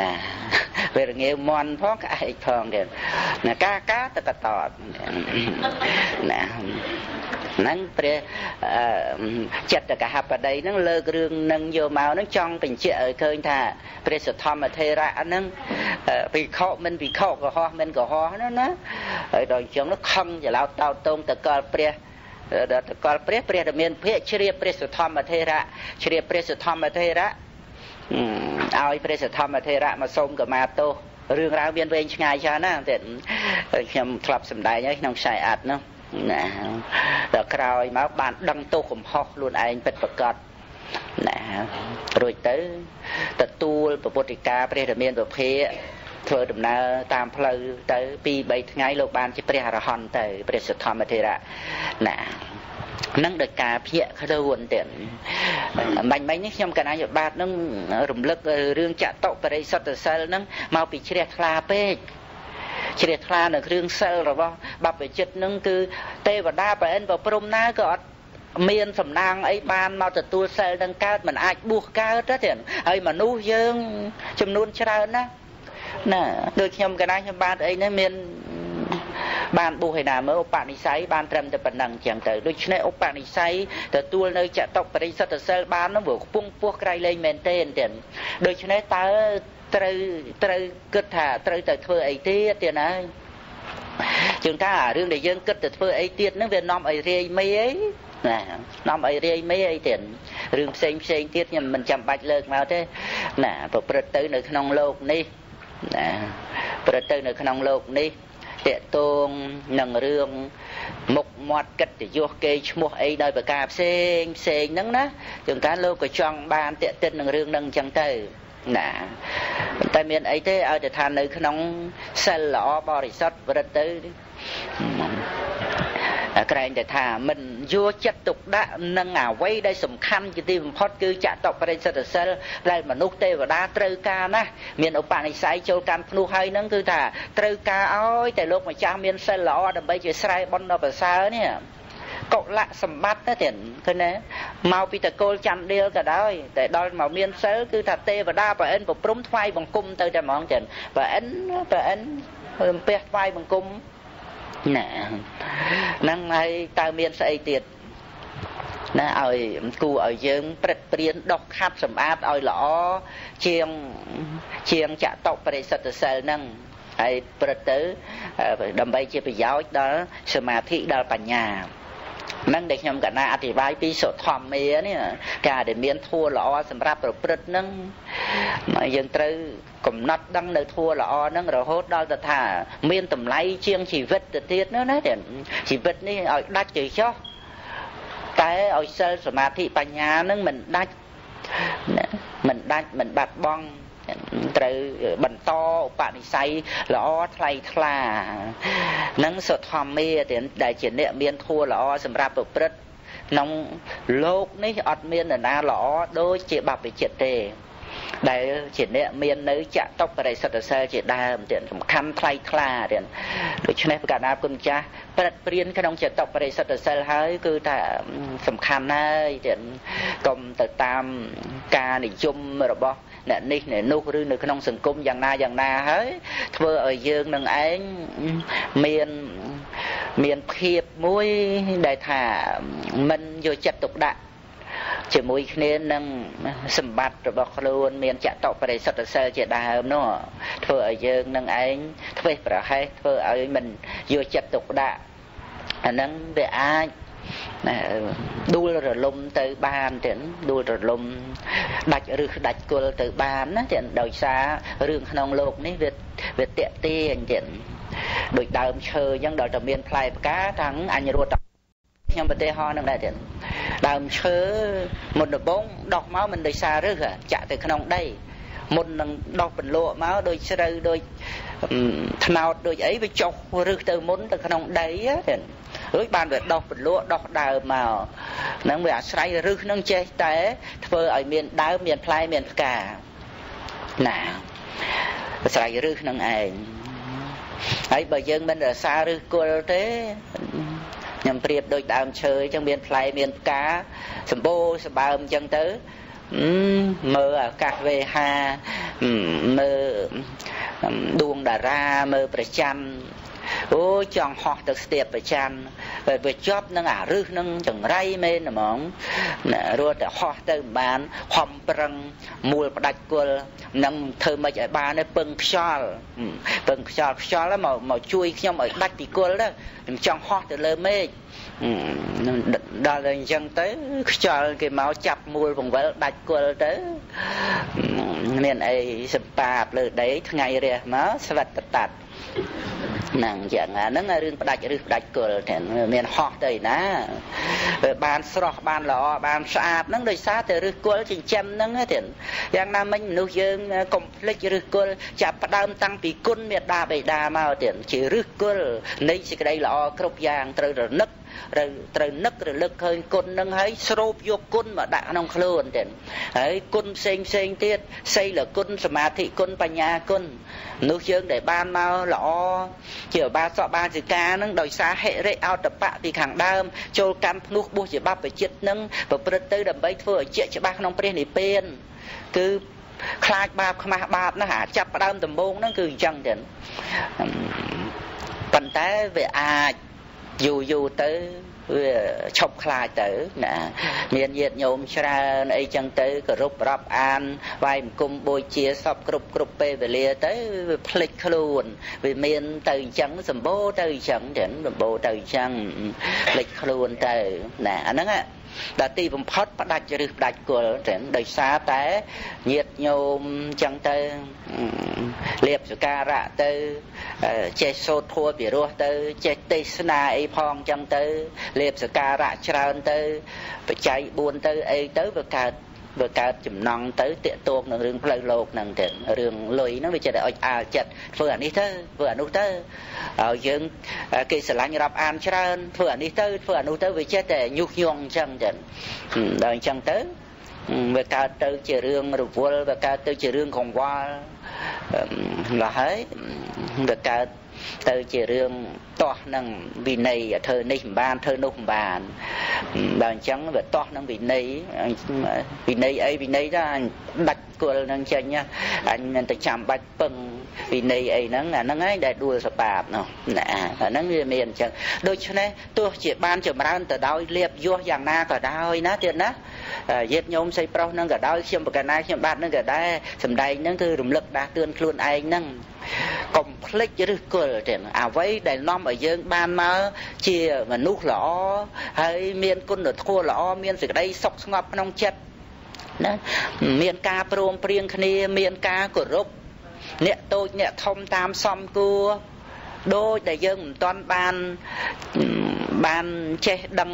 ណាពេលរងាវមន់ផងក្អែកផងទៀតណាកាកាទឹកកតតណាហ្នឹងព្រះចិត្តកហបដីហ្នឹងលើករឿងនឹងយកមកហ្នឹងចង់បញ្ជាក់ឲ្យឃើញថាព្រះសទ្ធម្មធេរៈហ្នឹងពិខុមិនពិខុកុហកមិនកុហកណាណាហើយដល់អញ្ចឹងនោះខឹងច្រឡោតតោតងតកលព្រះដល់ តកលព្រះព្រះរាមានភិកជ្រាបព្រះសទ្ធម្មធេរៈជ្រាបព្រះសទ្ធម្មធេរៈឲ្យព្រះសទ្ធម្មធេរៈមកសូមកម្មាទោសរឿងរ៉ាវមានវែងឆ្ងាយច្រើនណាស់ទៀតខ្ញុំធ្លាប់សម្ដែងហើយក្នុងខ្សែអត្តនោះណាដល់ក្រោយមកបានដឹងទោសកំហុសខ្លួនឯងពិតប្រកបណារួចទៅទទួលពុទ្ធិកាព្រះរាមានពភា ធ្វើដំណើរតាមផ្លូវទៅ2 3ថ្ងៃលោកបានជាព្រះអរហន្តទៅព្រះសទ្ធម្មធេរៈណានឹងដោយការភ្ញាក់ខ្លួនទៀតបាញ់មិញនេះខ្ញុំកណាយបាទនឹងរំលឹករឿងចតុបរិសុទ្ធសិលនឹងមកពីជ្រះថ្លាពេកជ្រះថ្លានៅគ្រឿងសិលរបស់បព្វជិតនឹងគឺទេវតាប្រអិនប្រព្រំណាក៏អត់មានសំណាងអីបានមកទទួលសិលនឹងកើតមិនអាចបួសកើតទេហើយមនុស្សយើងចំនួនច្រើនណាស់ ណាដូចខ្ញុំកណាខ្ញុំបានអីនេះមានបានបុះឯណាមើលឧបនិស្ស័យបានត្រឹមតែប៉ុណ្ណឹងចឹងទៅដូច្នេះឧបនិស្ស័យទទួលនៅចតុបរិសុទ្ធសិលបាននោះវាខ្ពង់ពោះក្រៃលែងមែនទេទៀតដូច្នេះតើត្រូវត្រូវគិតថាត្រូវទៅធ្វើអីទៀតទៀតណាជាងថារឿងដែលយើងគិតទៅធ្វើអីទៀតហ្នឹងវានាំឲ្យរាយមេអីណានាំឲ្យរាយមេអីទៀតរឿងផ្សេងផ្សេងទៀតខ្ញុំមិនចាំបាច់លើកមកទេណាប្រព្រឹត្តទៅនៅក្នុងโลกនេះ ណាប្រទៅនៅក្នុងលោកនេះតេតងនឹងរឿងមុខមាត់កិត្តិយសគេឈ្មោះអីដោយប្រការផ្សេងផ្សេងហ្នឹងណាជាងការលោកក៏ចង់បានតេតិននឹងរឿងហ្នឹងអញ្ចឹងទៅណាតែមានអីទេឲ្យតែថានៅក្នុងសិលល្អបរិសុទ្ធប្រព្រឹត្តទៅ ក្រែងតែថាមិនយកចិត្តទុកដាក់នឹងអ្វីដែលសំខាន់ជាទីបំផុតគឺចតបរិសិទ្ធសិលដែលមនុស្សទេវតាត្រូវការណាស់មានឧបនិស្ស័យចូលកាន់ភ្នោះហើយនឹងគឺថាត្រូវការឲ្យតែលោកម្ចាស់មានសិលល្អដើម្បីជាស្រ័យបុណ្យដល់ប្រសើរនេះកុលៈសម្បត្តិទៅទៀតឃើញទេមកពីតកូលច័ន្ទដៀលក៏ដោយតែដល់មកមានសិលគឺថាទេវតាប្រអិនប្រព្រំថ្វាយបង្គំទៅតែហ្មងចឹងប្រអិនប្រអិនអំពះថ្វាយបង្គំ ណាហ្នឹងហើយតើមានស្អីទៀតណាឲ្យគូឲ្យយើងព្រឹកព្រៀនដោះខាត់សម្អាតឲ្យល្អជាងជាងចតុបរិសិទ្ធសិលហ្នឹងហើយព្រឹកទៅដើម្បីជាប្រយោជន៍ដល់សមាធិដល់បញ្ញា នឹងដែលខ្ញុំកណាអធិប្បាយពីសុធម្មានេះការដែលមានធัวល្អសម្រាប់ប្រព្រឹត្តនឹងយើងត្រូវកំណត់ដឹងនៅធัวល្អនឹងរហូតដល់ទៅថា មានតម្លៃជាងជីវិតទៅទៀតនោះណាជីវិតនេះឲ្យដាច់ទៅចោះតែឲ្យសិលសមាធិបញ្ញានឹងមិនដាច់មិនដាច់មិនបាត់បង់ ត្រូវបន្តឧបនិស្ស័យល្អថ្លៃថ្លានឹងសុធម្មាដែលជាអ្នកមានធัวល្អសម្រាប់ប្រព្រឹត្តក្នុងលោកនេះអត់មាននរណាល្អដូចជាបព្វជិតទេដែលជាអ្នកមាននៅចតុបរិសិទ្ធសិលជាដើមទៀតសំខាន់ថ្លៃថ្លាទៀតដូច្នេះប្រកាសណាគុណម្ចាស់ព្រឹត្តព្រៀនក្នុងចតុបរិសិទ្ធសិលហើយគឺថាសំខាន់ហើយទៀតកុំទៅតាមការនិយមរបស់ អ្នកនេះអ្នកនោះឬនៅក្នុងសង្គមយ៉ាងណាយ៉ាងណាហើយធ្វើឲ្យយើងនឹងឯងមានមានភាពមួយដែលថាមិនយកចិត្តទុកដាក់ជាមួយគ្នានឹងសម្បត្តិរបស់ខ្លួន មានចតុបរិសុទ្ធសិលជាដើមនោះធ្វើឲ្យយើងនឹងឯងធ្វេសប្រហែសធ្វើឲ្យមិនយកចិត្តទុកដាក់អាហ្នឹងវាអាច ណាដួលរលំទៅបានទៀតដួលរលំដាច់ឬដាច់គល់ទៅបានណាទៀតដោយសាររឿងក្នុងโลกនេះវាវាតាក់ទាញទៀតដូចដើមឈើអញ្ចឹងដល់តែមានផ្លែផ្កាទាំងអញរត់ខ្ញុំប្រទេសហោនឹងដែរទៀតដើមឈើមុនដំបងដោះមកមិនដោយសាររឹសចាក់ទៅក្នុងដីមុននឹងដោះពន្លក់មកដូចជ្រៅដូចថ្នោតដូចអីវាចុះរឹសទៅមុនទៅក្នុងដីទៀត រួចបានវាដោះពន្លក់ដោះដើមមកហ្នឹងវាអាស្រ័យរឹសនឹងចេះតែធ្វើឲ្យមានដើមមានផ្លែមានផ្កាណាអាស្រ័យរឹសនឹងឯងហើយបើយើងមិនរសារឫសគល់ទេខ្ញុំប្រៀបដូចដើមឈើអញ្ចឹងមានផ្លែមានផ្កាសម្បូរសម្បើមអញ្ចឹងទៅមើលអាកាសវេហាមើលដួងតារាមើលប្រច័ន អូចង់ហោះទៅស្ទាបប្រច័នវាជាប់នឹងអារឹសនឹងចង្រៃមែនហ្មងរត់តែហោះទៅបានហំប្រឹងមូលផ្ដាច់គុលនឹងធ្វើម៉េចឲ្យបានទេពឹងខ្យល់ពឹងខ្យល់ខ្យល់មកមកជួយខ្ញុំឲ្យដាច់ពីគុលទៅខ្ញុំចង់ហោះទៅលើមេឃដល់តែអញ្ចឹងទៅខ្យល់គេមកចាប់មូលបង្វិលដាច់គុលទៅមានអីសម្បាបលើដីថ្ងៃរះមកស្វិតតតាត់ ហ្នឹងចឹងអាហ្នឹងរឿងផ្ដាច់ឬផ្ដាច់គល់ទាំងមានហោះទៅណាវាបានស្រស់បានល្អបានស្អាតហ្នឹងដោយសារតែឫសគល់ចិញ្ចឹមហ្នឹងទៀតយ៉ាងណាមិញមនុស្សយើងកុំភ្លេចឫសគល់ចាប់ផ្ដើមតាំងពីគុណមេដាបេដាមកទៀតជាឫសគល់នៃសេចក្តីល្អគ្រប់យ៉ាងត្រូវរនឹក ត្រូវត្រូវនឹករលឹកឃើញគុណនឹងហើយស្រូបយកគុណមកដាក់ក្នុងខ្លួនទៀតហើយគុណផ្សេងផ្សេងទៀតសីលគុណសមាធិគុណបញ្ញាគុណនោះយើងដែលបានមកល្អជាបាសកបាសិកានឹងដោយសារហិរិអតបៈពីខាងដើម ចូលកម្មភ្នោះបុស្សជាបព្វជិតនឹងប្រព្រឹត្តទៅដើម្បីធ្វើឲ្យជាក់ច្បាស់ក្នុងព្រះនិព្វានគឺខ្លាចបាបខ្មាស់បាបណាស់អាចាប់ផ្ដើមដំបូងហ្នឹងគឺអញ្ចឹងទៀតប៉ុន្តែវាអាច យូរយូរទៅវាឈប់ខ្លាចទៅណាមានញាតញោមច្រើនអីចឹងទៅគោរពរាប់អានវាយបង្គំបូជាសពគ្រប់គ្រប់ពេលវេលាទៅវាភ្លេចខ្លួនវាមានទៅអញ្ចឹងសម្បូរទៅអញ្ចឹងចឹងសម្បូរទៅអញ្ចឹងភ្លេចខ្លួនទៅណាអាហ្នឹង ដល់ទីបំផុតផ្ដាច់ឬផ្ដាច់គល់ចឹងដោយសារតែញាតញោមចឹងទៅលៀបសការៈទៅចេះសូត្រធัวពីរោះទៅចេះទេសនាអីផងចឹងទៅលៀបសការៈច្រើនទៅបច្ច័យ4ទៅអីទៅវាកើត វាកើតចំណងទៅតាកតងនឹងរឿងផ្លូវលោកហ្នឹងទៅរឿងលុយហ្នឹងវាចិត្តតែអុចអាលចិត្តធ្វើអានេះទៅធ្វើអានោះទៅឲ្យយើងគេស្រឡាញ់រាប់អានច្រើនធ្វើអានេះទៅធ្វើអានោះទៅវាចិត្តតែញុះញង់អញ្ចឹងទៅដល់អញ្ចឹងទៅវាកើតទៅជារឿងរវល់វាកើតទៅជារឿងកង្វល់ម្ល៉េះហើយវាកើត ទៅជារឿងតោះនឹងវិន័យធ្វើនេះមិនបានធ្វើនោះមិនបានដល់អញ្ចឹងវាតោះនឹងវិន័យវិន័យអីវិន័យទៅអញដាច់គល់នឹងចេញអញមិនទៅចាំបាច់ពឹងវិន័យអីហ្នឹងអាហ្នឹងឯងដែលដួលសបាបនោះណាអាហ្នឹងវាមានអញ្ចឹងដូច្នេះទោះជាបានចម្រើនទៅដោយលៀបយោះយ៉ាងណាក៏ដោយណាទៀតណាយាតញោមស្រីប្រុសហ្នឹងក៏ដោយខ្ញុំបកណាខ្ញុំបាទហ្នឹងក៏ដែរសំដែងហ្នឹងគឺរំលឹកដាស់តឿនខ្លួនឯងហ្នឹងកុំភ្លេចឬគល់ទៀតអ្វីដែលនាំឲ្យយើងបានមកជាមនុស្សល្អហើយមានគុណធម៌ល្អមានសេចក្តីសុខស្ងប់ក្នុងចិត្តណាមានការព្រមព្រៀងគ្នាមានការគោរពអ្នកតូចអ្នកធំតាមសំគួរ ដូចដែលយើងមិនទាន់បានបានចេះដឹង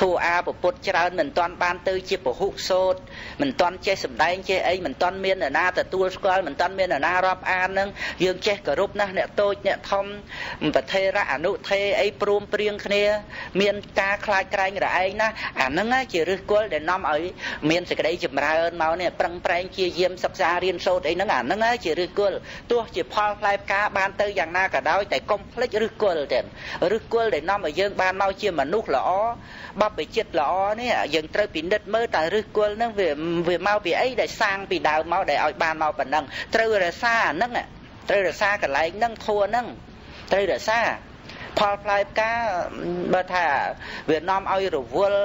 ធัวអាពពុទ្ធច្រើនមិនទាន់បានទៅជាពហុសោតមិនទាន់ចេះសម្ដែងចេះអីមិនទាន់មាននរណាទទួលស្គាល់មិនទាន់មាននរណារាប់អាននឹងយើងចេះគោរពណាស់អ្នកតូចអ្នកធំប្រធេរៈអនុធេអីព្រមព្រៀងគ្នា មានការខ្លាចក្រែងរឯងណាអាហ្នឹងជាឫសគល់ដែលនាំឲ្យមានសេចក្តីចម្រើនមកនេះប្រឹងប្រែងជាយាមសិក្សារៀនសូត្រអីហ្នឹងអាហ្នឹងជាឫសគល់ទោះជាផលផ្លែផ្កាបានទៅយ៉ាងណាក៏ដោយតែកុំភ្លេចឫសគល់ទេឫសគល់ដែលនាំឲ្យយើងបានមកជាមនុស្សល្អបបិចិត្តល្អនេះយើងត្រូវពិនិត្យមើលតើឫសគល់ហ្នឹងវាវាមកពីអីដែលសាងពីដើមមកដែលឲ្យបានមកប៉ុណ្ណឹងត្រូវរក្សាអាហ្នឹងត្រូវរក្សាកន្លែងហ្នឹងធัวហ្នឹងត្រូវរក្សាផលផ្លែផ្កាបើថាវានាំឲ្យរវល់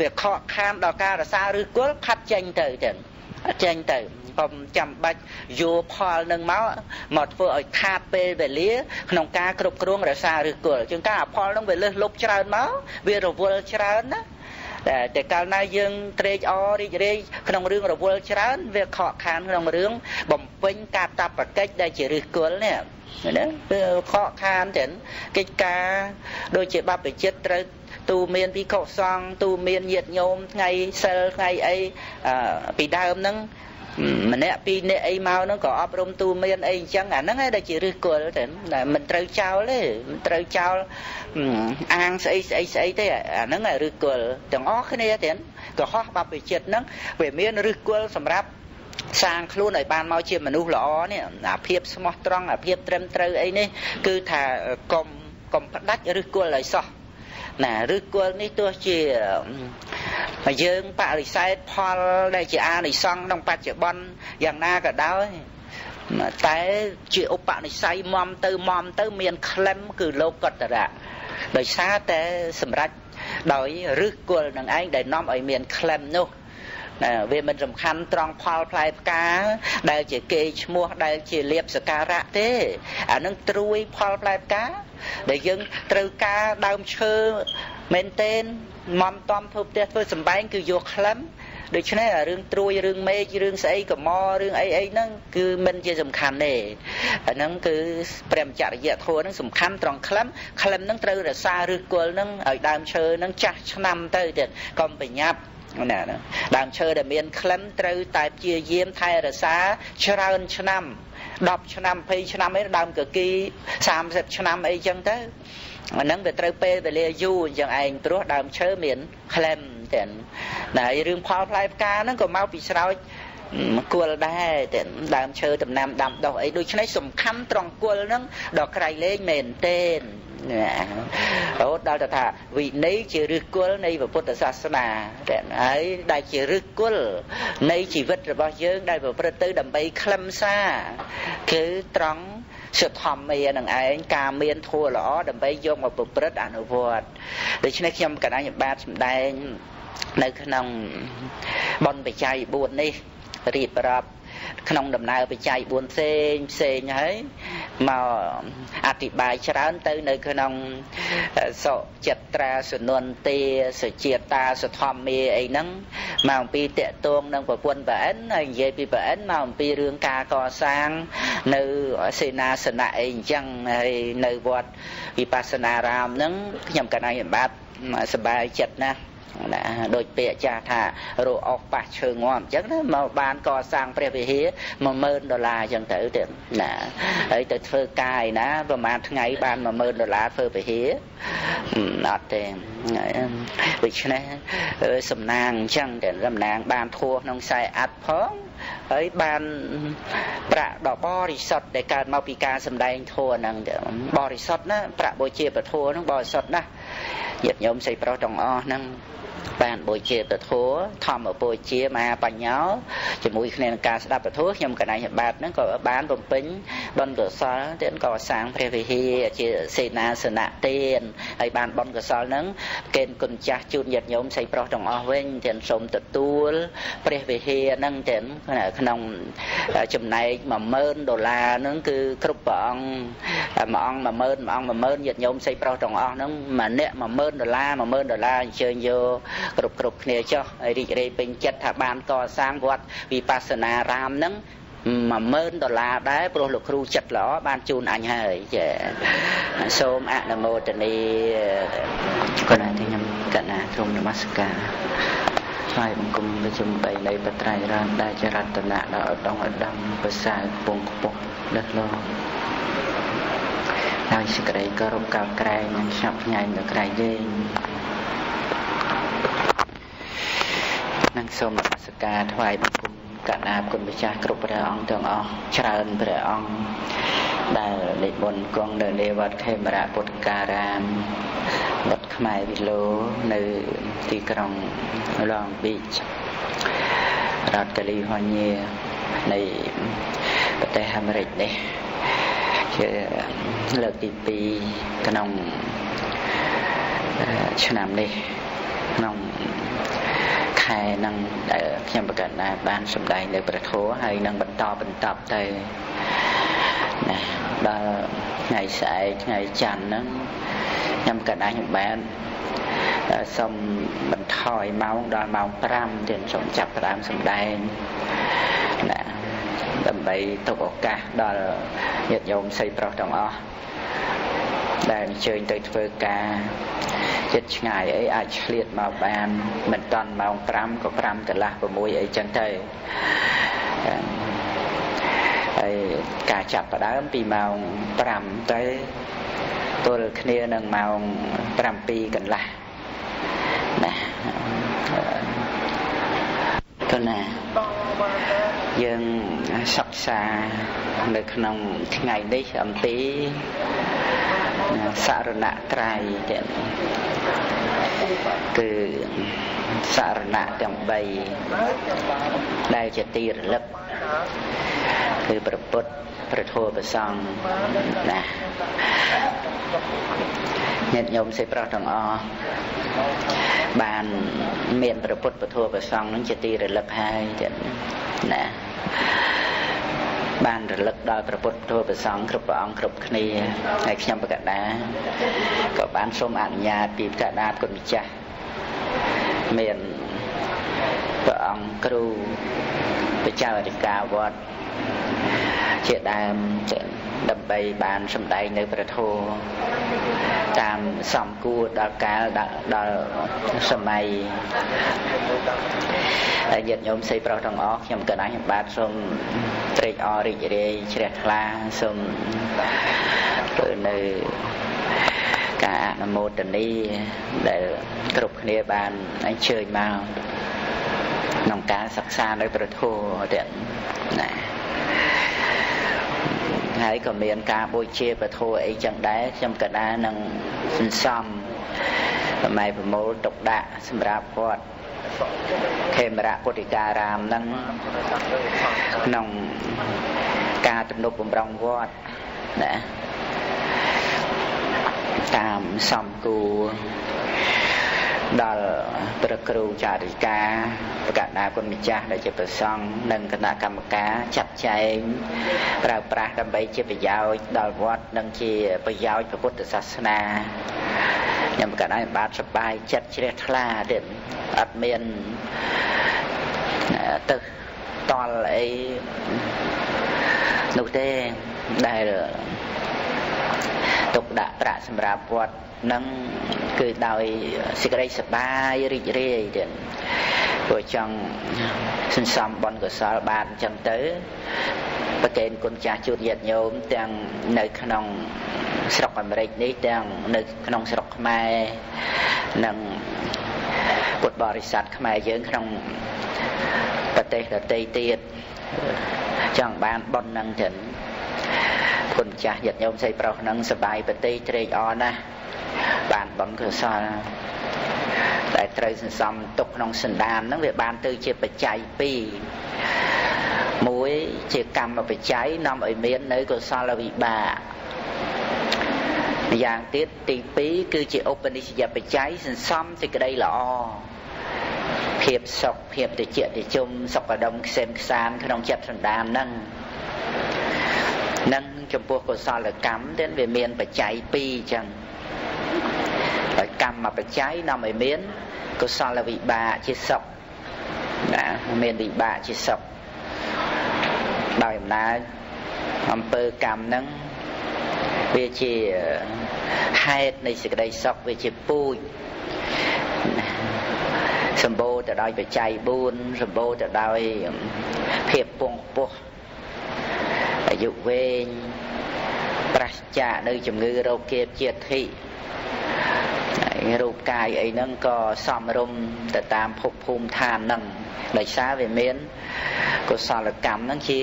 វាខកខានដល់ការរក្សាឬគល់ផាត់ចេញទៅទាំងចេញទៅ កុំចាំបាច់យកផលនឹងមកមកធ្វើឲ្យខាតពេលវេលាក្នុងការគ្រប់គ្រងរក្សាឬគល់ជាងការអផលនឹងវាលើសលប់ច្រើនមកវារវល់ច្រើនណាតែតែកាលណាយើងត្រេកអររីករាយក្នុងរឿងរវល់ច្រើនវាខកខានក្នុងរឿងបំពេញការតបកិច្ចដែលជាឫសគល់នេះណាវាខកខានទាំងកិច្ចការដូចជាបព្វជិតត្រូវទូមានពិខុសង្ឃទូមានញាតញោមថ្ងៃសិលថ្ងៃអីពីដើមហ្នឹង ម្នាក់ពីរនាក់អីមកហ្នឹងក៏អប់រំទូមានអីអញ្ចឹងអាហ្នឹងឯងដែលជាឫសគល់តែមិនត្រូវចោលទេមិនត្រូវចោលអាងស្អីស្អីស្អីទេអាហ្នឹងឯងឫសគល់ទាំងអស់គ្នាទៀតកុហកបព្វជិតហ្នឹងវាមានឫសគល់សម្រាប់សាងខ្លួនឲ្យបានមកជាមនុស្សល្អនេះអាភាពស្មោះត្រង់អាភាពត្រឹមត្រូវអីនេះគឺថាកុំកុំផ្ដាច់ឬគល់ឲ្យសោះ ណាឬគល់នេះទោះជាយើងបរិសេធផលដែលជាអានិសង្ឃក្នុងបច្ចុប្បន្នយ៉ាងណាក៏ដោយតែជាឧបនិស្ស័យមមទៅមមទៅមានក្លឹមគឺលោកកតរៈដោយសារតែសម្រាប់ដោយឫសគល់នឹងឯងដែលនាំឲ្យមានក្លឹមនោះណា វាមិនសំខាន់ត្រង់ផលផ្លែផ្កា ដែលជាគេឈ្មោះដែលជាលៀបសការៈទេអានឹងត្រួយផលផ្លែផ្កា ដែលយើងត្រូវការដើមឈើមែនទែនមមតំធ្វើផ្ទះធ្វើសំបែងគឺយកក្លឹមដូច្នេះរឿងត្រួយរឿងមេឃរឿងស្អីកមរឿងអីអីហ្នឹងគឺមិនជាសំខាន់ទេអាហ្នឹងគឺព្រះចរិយធម៌ហ្នឹងសំខាន់ត្រង់ក្លឹមក្លឹមហ្នឹងត្រូវរក្សាឫសគល់ហ្នឹងឲ្យដើមឈើហ្នឹងចាស់ឆ្នាំទៅទៀតកុំប្រញាប់ ណាដើមឈើដែលមានក្លិនត្រូវតែព្យាយាមថែរក្សាច្រើនឆ្នាំ10ឆ្នាំ20ឆ្នាំអីដើមកគី30ឆ្នាំអីចឹងទៅអាហ្នឹងវាត្រូវពេលវេលាយូរអញ្ចឹងឯងព្រោះដើមឈើមានក្លិនទាំងតែរឿងផលផ្លែផ្កាហ្នឹងក៏មកពីស្រោច គល់ដែរតែដើមឈើដំណាំដាំដុះអីដូច្នេះសំខាន់ត្រង់គល់ហ្នឹងដល់ក្រៃលែងមែនទេរហូតដល់ទៅថាវិន័យជាឫសគល់នៃពុទ្ធសាសនាតែហើយដែលជាឫសគល់នៃជីវិតរបស់យើងដែលប្រព្រឹត្តទៅដើម្បីខ្លឹមសារគឺត្រង់សុធម្មានឹងឯងការមានធัวល្អដើម្បីយកមកប្រព្រឹត្តអនុវត្តដូច្នេះខ្ញុំកណ្ដាលបាទសម្ដែងនៅក្នុងបុណ្យបច្ច័យ4នេះ រៀបរាប់ក្នុងដំណើរបច្ច័យ4ផ្សេងផ្សេងហើយមកអธิบายច្រើនទៅនៅក្នុងសុចិត្តត្រាសនុនទេសុជាតាសុធម្មាអីហ្នឹងមកអំពីតកតងនឹងប្រពន្ធប្រអិនហើយនិយាយពីប្រអិនមកអំពីរឿងការកសាងនៅសេនាសនៈអីអញ្ចឹងហើយនៅវត្តវិបស្សនារាមហ្នឹងខ្ញុំកណ្ដាលបាទសប្បាយចិត្តណាស់ ណាដូចពាក្យចាស់ថារកអស់ប៉ះឈើងាប់អញ្ចឹងណាមកបានកសាងព្រះវិហារ10000ដុល្លារអញ្ចឹងទៅទៀតណាហើយទៅធ្វើកាយណាប្រហែលថ្ងៃបាន10000ដុល្លារធ្វើវិហារអត់ទេដូច្នេះសំណាងអញ្ចឹងតែសំណាងបានធัวក្នុងខ្សែអាត់ផងហើយបានប្រាក់ដ៏បរិសុទ្ធដែលកើតមកពីការសម្ដែងធัวហ្នឹងបរិសុទ្ធណាប្រាក់បូជាពធัวហ្នឹងបរិសុទ្ធណាញាតិញោមស្រីប្រុសទាំងអស់ហ្នឹង បានបូជាពធធម្មបូជាមហាបញ្ញោជាមួយគ្នានឹងការស្ដាប់ពធខ្ញុំកណៃបាទហ្នឹងក៏បានបំពេញបុណ្យកុសលទៀតក៏សាងព្រះវិហារជាសេនាសនៈទានហើយបានបុណ្យកុសលហ្នឹងកេណ្ឌគុណចាស់ជូនញាតិញោមស្រីប្រុសទាំងអស់វិញទៀតសូមទទួលព្រះវិហារហ្នឹងទៀតក្នុងចំណែក10000ដុល្លារហ្នឹងគឺគ្រប់ព្រះអង្គមួយអង្គ10000មួយអង្គ10000ញាតិញោមស្រីប្រុសទាំងអស់ហ្នឹងម្នាក់10000ដុល្លារ10000ដុល្លារអញ្ជើញយកគ្រប់គ្រប់គ្នាចុះហើយរីករាយពេញចិត្តថាបានកសាងវត្តវិបស្សនារាមហ្នឹង10000ដុល្លារដែរព្រោះលោកគ្រូចិត្តល្អបានជូនអញហើយចាសូមអនុមោទនីគណៈទីខ្ញុំកណាក្រុមនមស្ការថ្វាយបង្គំប្រជុំបីនៃបត្រៃរងដែលចរតនៈដល់ឧត្តមឧត្តមប្រសើរពងខ្ពស់ដឹកលោកហើយសេចក្តីគោរពកោតក្រែងនិងឆាប់ញ៉ៃនៅក្រៃយើង និងសូមនមស្ការថ្វាយបង្គំកណ្ដាលគុណម្ចាស់គ្រប់ព្រះអង្គទាំងអស់ច្រើនព្រះអង្គដែលនិមន្តគង់នៅនៃវត្តខេមរៈពុទ្ធការាមវត្តខ្មែរវិលោនៅទីក្រុង Long Beach រដ្ឋកាលីហ្វ័រញ៉ានៃប្រទេសអាមេរិកនេះជាលើកទី2ក្នុងឆ្នាំនេះក្នុង ខែនឹងដែលខ្ញុំប្រកាសណាបានសម្ដែងនៅព្រះធម៌ហើយនឹងបន្តបន្តទៅណាដល់ថ្ងៃស្អែកថ្ងៃច័ន្ទហ្នឹងខ្ញុំកណ្ដាលខ្ញុំបានសូមបន្ថយម៉ោងដល់ម៉ោង5ទៀតសូមចាប់ផ្ដើមសម្ដែងណាដើម្បីទុកឱកាសដល់ញាតិញោមស្រីប្រុសទាំងអស់ ដែលអញ្ជើញទៅធ្វើការចិត្តឆ្ងាយអីអាចឆ្លៀតមកបានមិនតាន់ម៉ោង5ក៏5កន្លះ6អីចឹងទៅហើយការចាប់ផ្ដើមពីម៉ោង5ទៅទល់គ្នានឹងម៉ោង7កន្លះណាកណាយើងសិក្សានៅក្នុងថ្ងៃនេះអំពី សារណត្រ័យទៀតគឺសារណៈទាំង3ដែលជាទីរលឹកគឺប្រពុតព្រះធម៌ព្រះសង្ឃណាញាតិញោមសេប្រុសទាំងអស់បានមានព្រះពុទ្ធពធព្រះសង្ឃនឹងជាទីរលឹកហើយទៀតណា បានរលឹកដល់ព្រះពុទ្ធទូព្រះសង្ឃគ្រប់ព្រះអង្គគ្រប់គ្នាហើយខ្ញុំបកដាក៏បានសូមអនុញ្ញាតពីបកដាគុណម្ចាស់មានព្រះអង្គគ្រូព្រះចៅអធិការវត្ត ជាដើមដើម្បីបានសម្ដែងនៅព្រះធម៌តាមសំគួរដល់កាលដល់សម័យហើយញាតិញោមស្រីប្រុសទាំងអស់ខ្ញុំកណ្ដាលខ្ញុំបាទសូមត្រេកអររីករាយជ្រះថ្លាសូមធ្វើនៅការអនុមោទនីដែលគ្រប់គ្នាបានអញ្ជើញមកក្នុងការសិក្សានៅព្រះធម៌ទៀតណា ហើយក៏មានការបូជាពធអីចឹងដែរខ្ញុំក៏ដែរនឹងសន្សំសម័យប្រមូលទុកដាក់សម្រាប់វត្តខេមរៈពុទ្ធិការាមនឹងក្នុងការទំនុកបំរុងវត្តណាតាមសំគូ ដល់ព្រះគ្រូចារិកាប្រកាសណាគុណម្ចាស់ដែលជាប្រសង់និងគណៈកម្មការចាត់ចែងប្រើប្រាស់ដើម្បីជាប្រយោជន៍ដល់វត្តនិងជាប្រយោជន៍ពុទ្ធសាសនាខ្ញុំប្រកាសឲ្យបាទសប្បាយចិត្តជ្រះថ្លាទៀតអត់មានទៅតល់អីនោះទេដែលទុកដាក់ប្រាក់សម្រាប់វត្ត នឹងគឺដោយសេចក្តីសប្បាយរីករាយទៀតព្រោះចង់សន្សំបុណ្យកុសលបានអញ្ចឹងទៅប្រកេនគុណចាស់ជួនញាតិញោមទាំងនៅក្នុងស្រុកអាមេរិកនេះទាំងនៅក្នុងស្រុកខ្មែរនិងពុទ្ធបរិស័ទខ្មែរយើងក្នុងប្រទេសដទៃទៀតចង់បានបុណ្យនឹងចឹងគុណចាស់ញាតិញោមស្រីប្រុសនឹងសបាយប្រតិត្រេកអរណាស់ បានបុណ្យកុសលដែលត្រូវសន្សំទុកក្នុងសន្តានហ្នឹងវាបានទៅជាបច្ច័យ2មួយជាកម្មបច្ច័យនាំឲ្យមាននៅកុសលវិបាកម្យ៉ាងទៀតទី2គឺជាឧបនិស្សយបច្ច័យសន្សំសេចក្តីល្អភាពសុខភាពតិចតិជុំសុខដុមខ្សែមខ្សានក្នុងចិត្តសន្តានហ្នឹងនឹងចំពោះកុសលកម្មទៀតវាមានបច្ច័យ2អញ្ចឹង ដោយកម្មបច្ច័យនាំឲ្យមានកុសលវិបាកជាសុខណាមានវិបាកជាសុខដោយអំណាចអំពើកម្មហ្នឹងវាជាហេតុនៃសេចក្តីសុខវាជាពូជសម្បូរទៅដោយបច្ច័យ4សម្បូរទៅដោយភាពពងពោះអាយុវែងប្រះចាកនៅជំងឺរោគគាបជាតិធិ រូបកាយអីហ្នឹងក៏សំរុំទៅតាមភពភូមិឋានហ្នឹងដោយសារវាមានកុសលកម្មហ្នឹងជា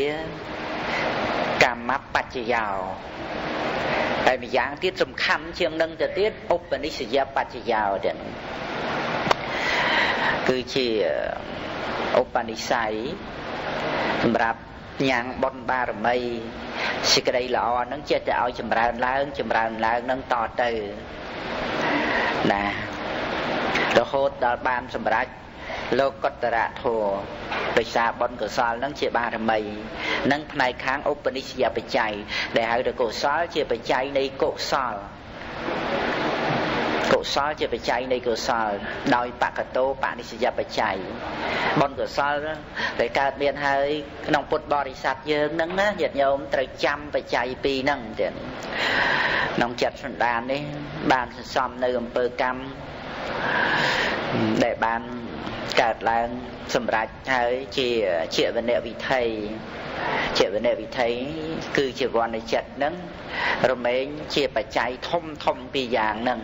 កម្មបច្ចយោហើយម្យ៉ាងទៀតសំខាន់ជាងនឹងទៅទៀតឧបនិស្សយបច្ចយោទៀតគឺជាឧបនិស្ស័យសម្រាប់ញ៉ាំងបុណ្យបារមីសេចក្តីល្អហ្នឹងចេះតែឲ្យចម្រើនឡើងចម្រើនឡើងនឹងតទៅ ណារហូតដល់បានសម្រេចលោកកតរៈធัวដោយសារបុណ្យកុសលនឹងជាបារមីនឹងផ្នែកខាងឧបនិស្សយបច្ច័យដែលហៅថាកុសលជាបច្ច័យនៃកុសល កុសលជាបច្ច័យនៃកុសល ដោយបកតោបនិស្សយបច្ច័យបុណ្យកុសលដែលកើតមានហើយក្នុងពុទ្ធបរិស័ទយើងហ្នឹងណាញាតិញោមត្រូវចាំបច្ច័យពីរហ្នឹងទៀតក្នុងចិត្តសន្តាននេះបានសន្សំនៅអំពើកម្មដែលបានកើតឡើងសម្រាប់ហើយជាជាវនវិធ័យជាវនវិធ័យគឺជាវណ្ណចិត្តនឹងរមែងជាបច្ច័យធំធំពីរយ៉ាងនឹង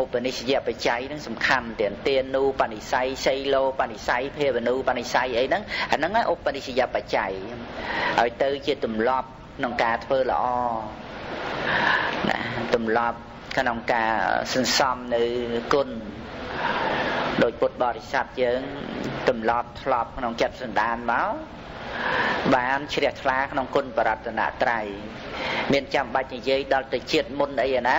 ឧបនិស្សយបច្ច័យនឹងសំខាន់ទៀតទានូបនិស័យសីឡូបនិស័យភាវនូបនិស័យអីហ្នឹងអាហ្នឹងឧបនិស្សយបច្ច័យឲ្យទៅជាទម្លាប់ក្នុងការធ្វើល្អណាទម្លាប់ក្នុងការសន្សំនៅគុណដោយពុទ្ធបរិស័ទយើងទម្លាប់ធ្លាប់ក្នុងចិត្តសន្តានមក បានជ្រះថ្លាក្នុងគុណបរតនត្រ័យមានចាំបាច់និយាយដល់ទៅជាតិមុនអីណា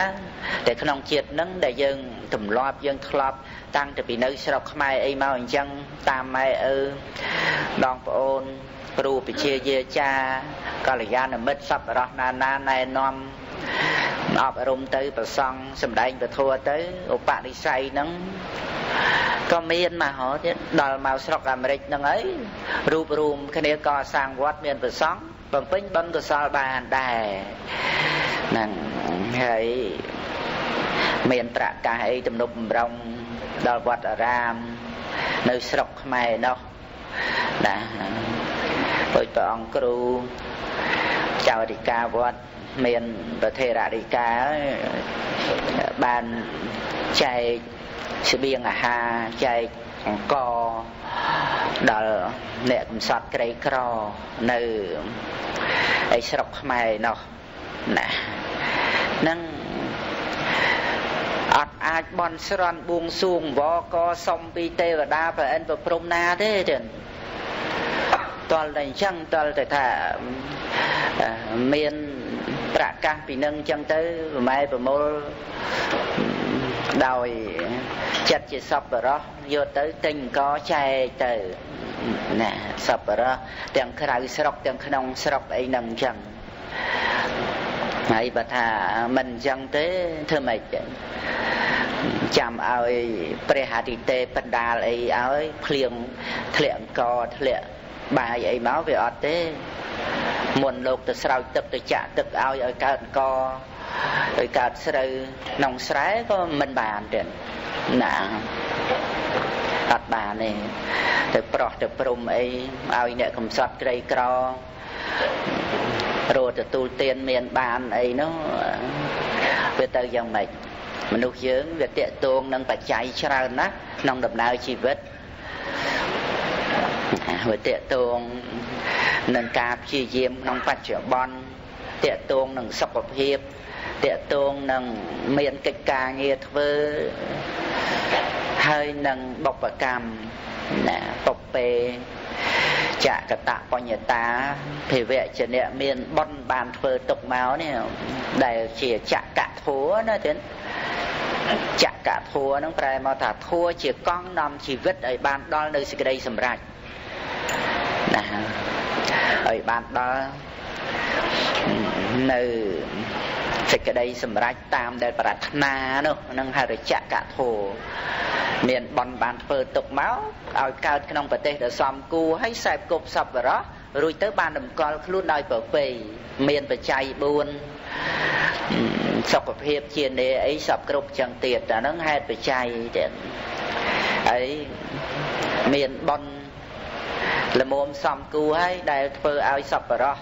តែក្នុងជាតិហ្នឹងដែលយើងទម្លាប់យើងធ្លាប់តាំងពីនៅស្រុកខ្មែរអីមកអញ្ចឹងតាមម៉ែឪដងប្អូនគ្រូពជាយាចាកល្យាណមិត្តសប្បុរសណានាណែនាំអប់រំទៅប្រសង់សំដែងពធទៅឧបនិស្ស័យហ្នឹង ក៏មានមហោទៀតដល់មកស្រុកអាមេរិកហ្នឹងហើយរូបរួមគ្នាកសាងវត្តមានប្រសង់បំពេញបុណ្យកុសលបានដែរហ្នឹងហើយមានប្រកាសអីទំនប់បំរុងដល់វត្តអារាម នៅស្រុកខ្មែរនោះណាដោយព្រះអង្គគ្រូចៅអធិការវត្តមានប្រធេររិកាបានចែក ស្បៀងអាហារចែកអង្គដល់អ្នកកំសត់ក្រីក្រនៅឯស្រុកខ្មែរនោះណានឹងអត់អាចបន់ស្រន់បួងសួងវកសុំពីទេវតាប្រអិនប្រព្រំណាទេទៀតតលតែអញ្ចឹងតលតែថាមានប្រកាសពីនឹងអញ្ចឹងទៅប្រម៉ែប្រមូល ដោយចិត្តជាសប្បុរសយកទៅទិញអង្គចែកទៅណាសប្បុរសទាំងក្រៅស្រុកទាំងក្នុងស្រុកអីហ្នឹងអញ្ចឹងហើយបើថាមិនអញ្ចឹងទេធ្វើម៉េចទេចាំឲ្យព្រះអតិទេបណ្ដាលអីឲ្យភ្លៀងធ្លាក់អង្គធ្លាក់បាយអីមកវាអត់ទេមុនលោកទៅស្រោចទឹកទៅចាក់ទឹកឲ្យឲ្យកើតអង្គ ឲ្យកើតស្រូវក្នុងស្រែក៏មិនបានទេណាអត់បានទេទៅប្រោះទៅព្រំអីឲ្យអ្នកកំសត់ក្រីក្ររត់ទទួលទានមានបានអីនោះវាទៅយ៉ាងម៉េចមនុស្សយើងវាតេតងនឹងបច្ច័យច្រើនណាស់ក្នុងដំណើរជីវិតវាតេតងនឹងការព្យាយាមក្នុងបច្ចុប្បន្នតេតងនឹងសុខភាព តេតងនឹងមានកិច្ចការងារធ្វើហើយនឹងបុព្វកម្មណាពុពេចកតបញ្ញតាភិវៈជាអ្នកមានបុណ្យបានធ្វើទុកមកនេះដែលជាចកធัวណាទៀតចកធัวហ្នឹងប្រែមកថាធัวជាកង់នាំជីវិតឲ្យបានដល់នៅសេចក្តីសម្រេចណាឲ្យបានដល់នៅ សេចក្តីសម្រេចតាមដែលប្រាថ្នានោះនឹងហៅចកធោមានបនបានធ្វើទុកមកឲ្យកើតក្នុងប្រទេសដ៏សំគួរហើយសែបគប់សពរោះរួចទៅបានតម្កល់ខ្លួនដោយប្រពៃមានបច្ច័យ4សុខភាពជានេអីសពគ្រប់ចឹងទៀតអាហ្នឹងហេតុបច្ច័យទៀតហើយមានបនល្មមសំគូហើយដែលធ្វើឲ្យសពរោះ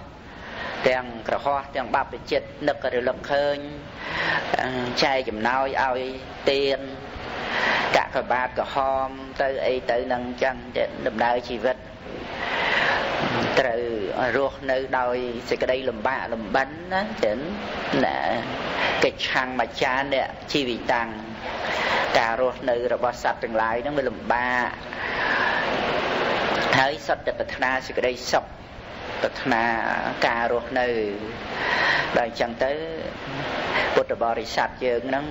ទាំងក្រហោះទាំងបាបចិត្តនឹករលឹកឃើញចែកចំណោយឲ្យទៀនកកបាតក្រហមទៅអីទៅនឹងចឹងដំណើរជីវិតត្រូវរស់នៅដោយសេចក្តីលំបាកលំបិនណាចឹងណាកិច្ចឆាំងមកចាអ្នកជីវិតាំងការរស់នៅរបស់សត្វទាំងឡាយហ្នឹងវាលំបាកហើយសត្វតែប្រាថ្នាសេចក្តីសុខ ប្រាថ្នាការរស់នៅដល់អញ្ចឹងទៅពុទ្ធបរិស័ទយើងហ្នឹង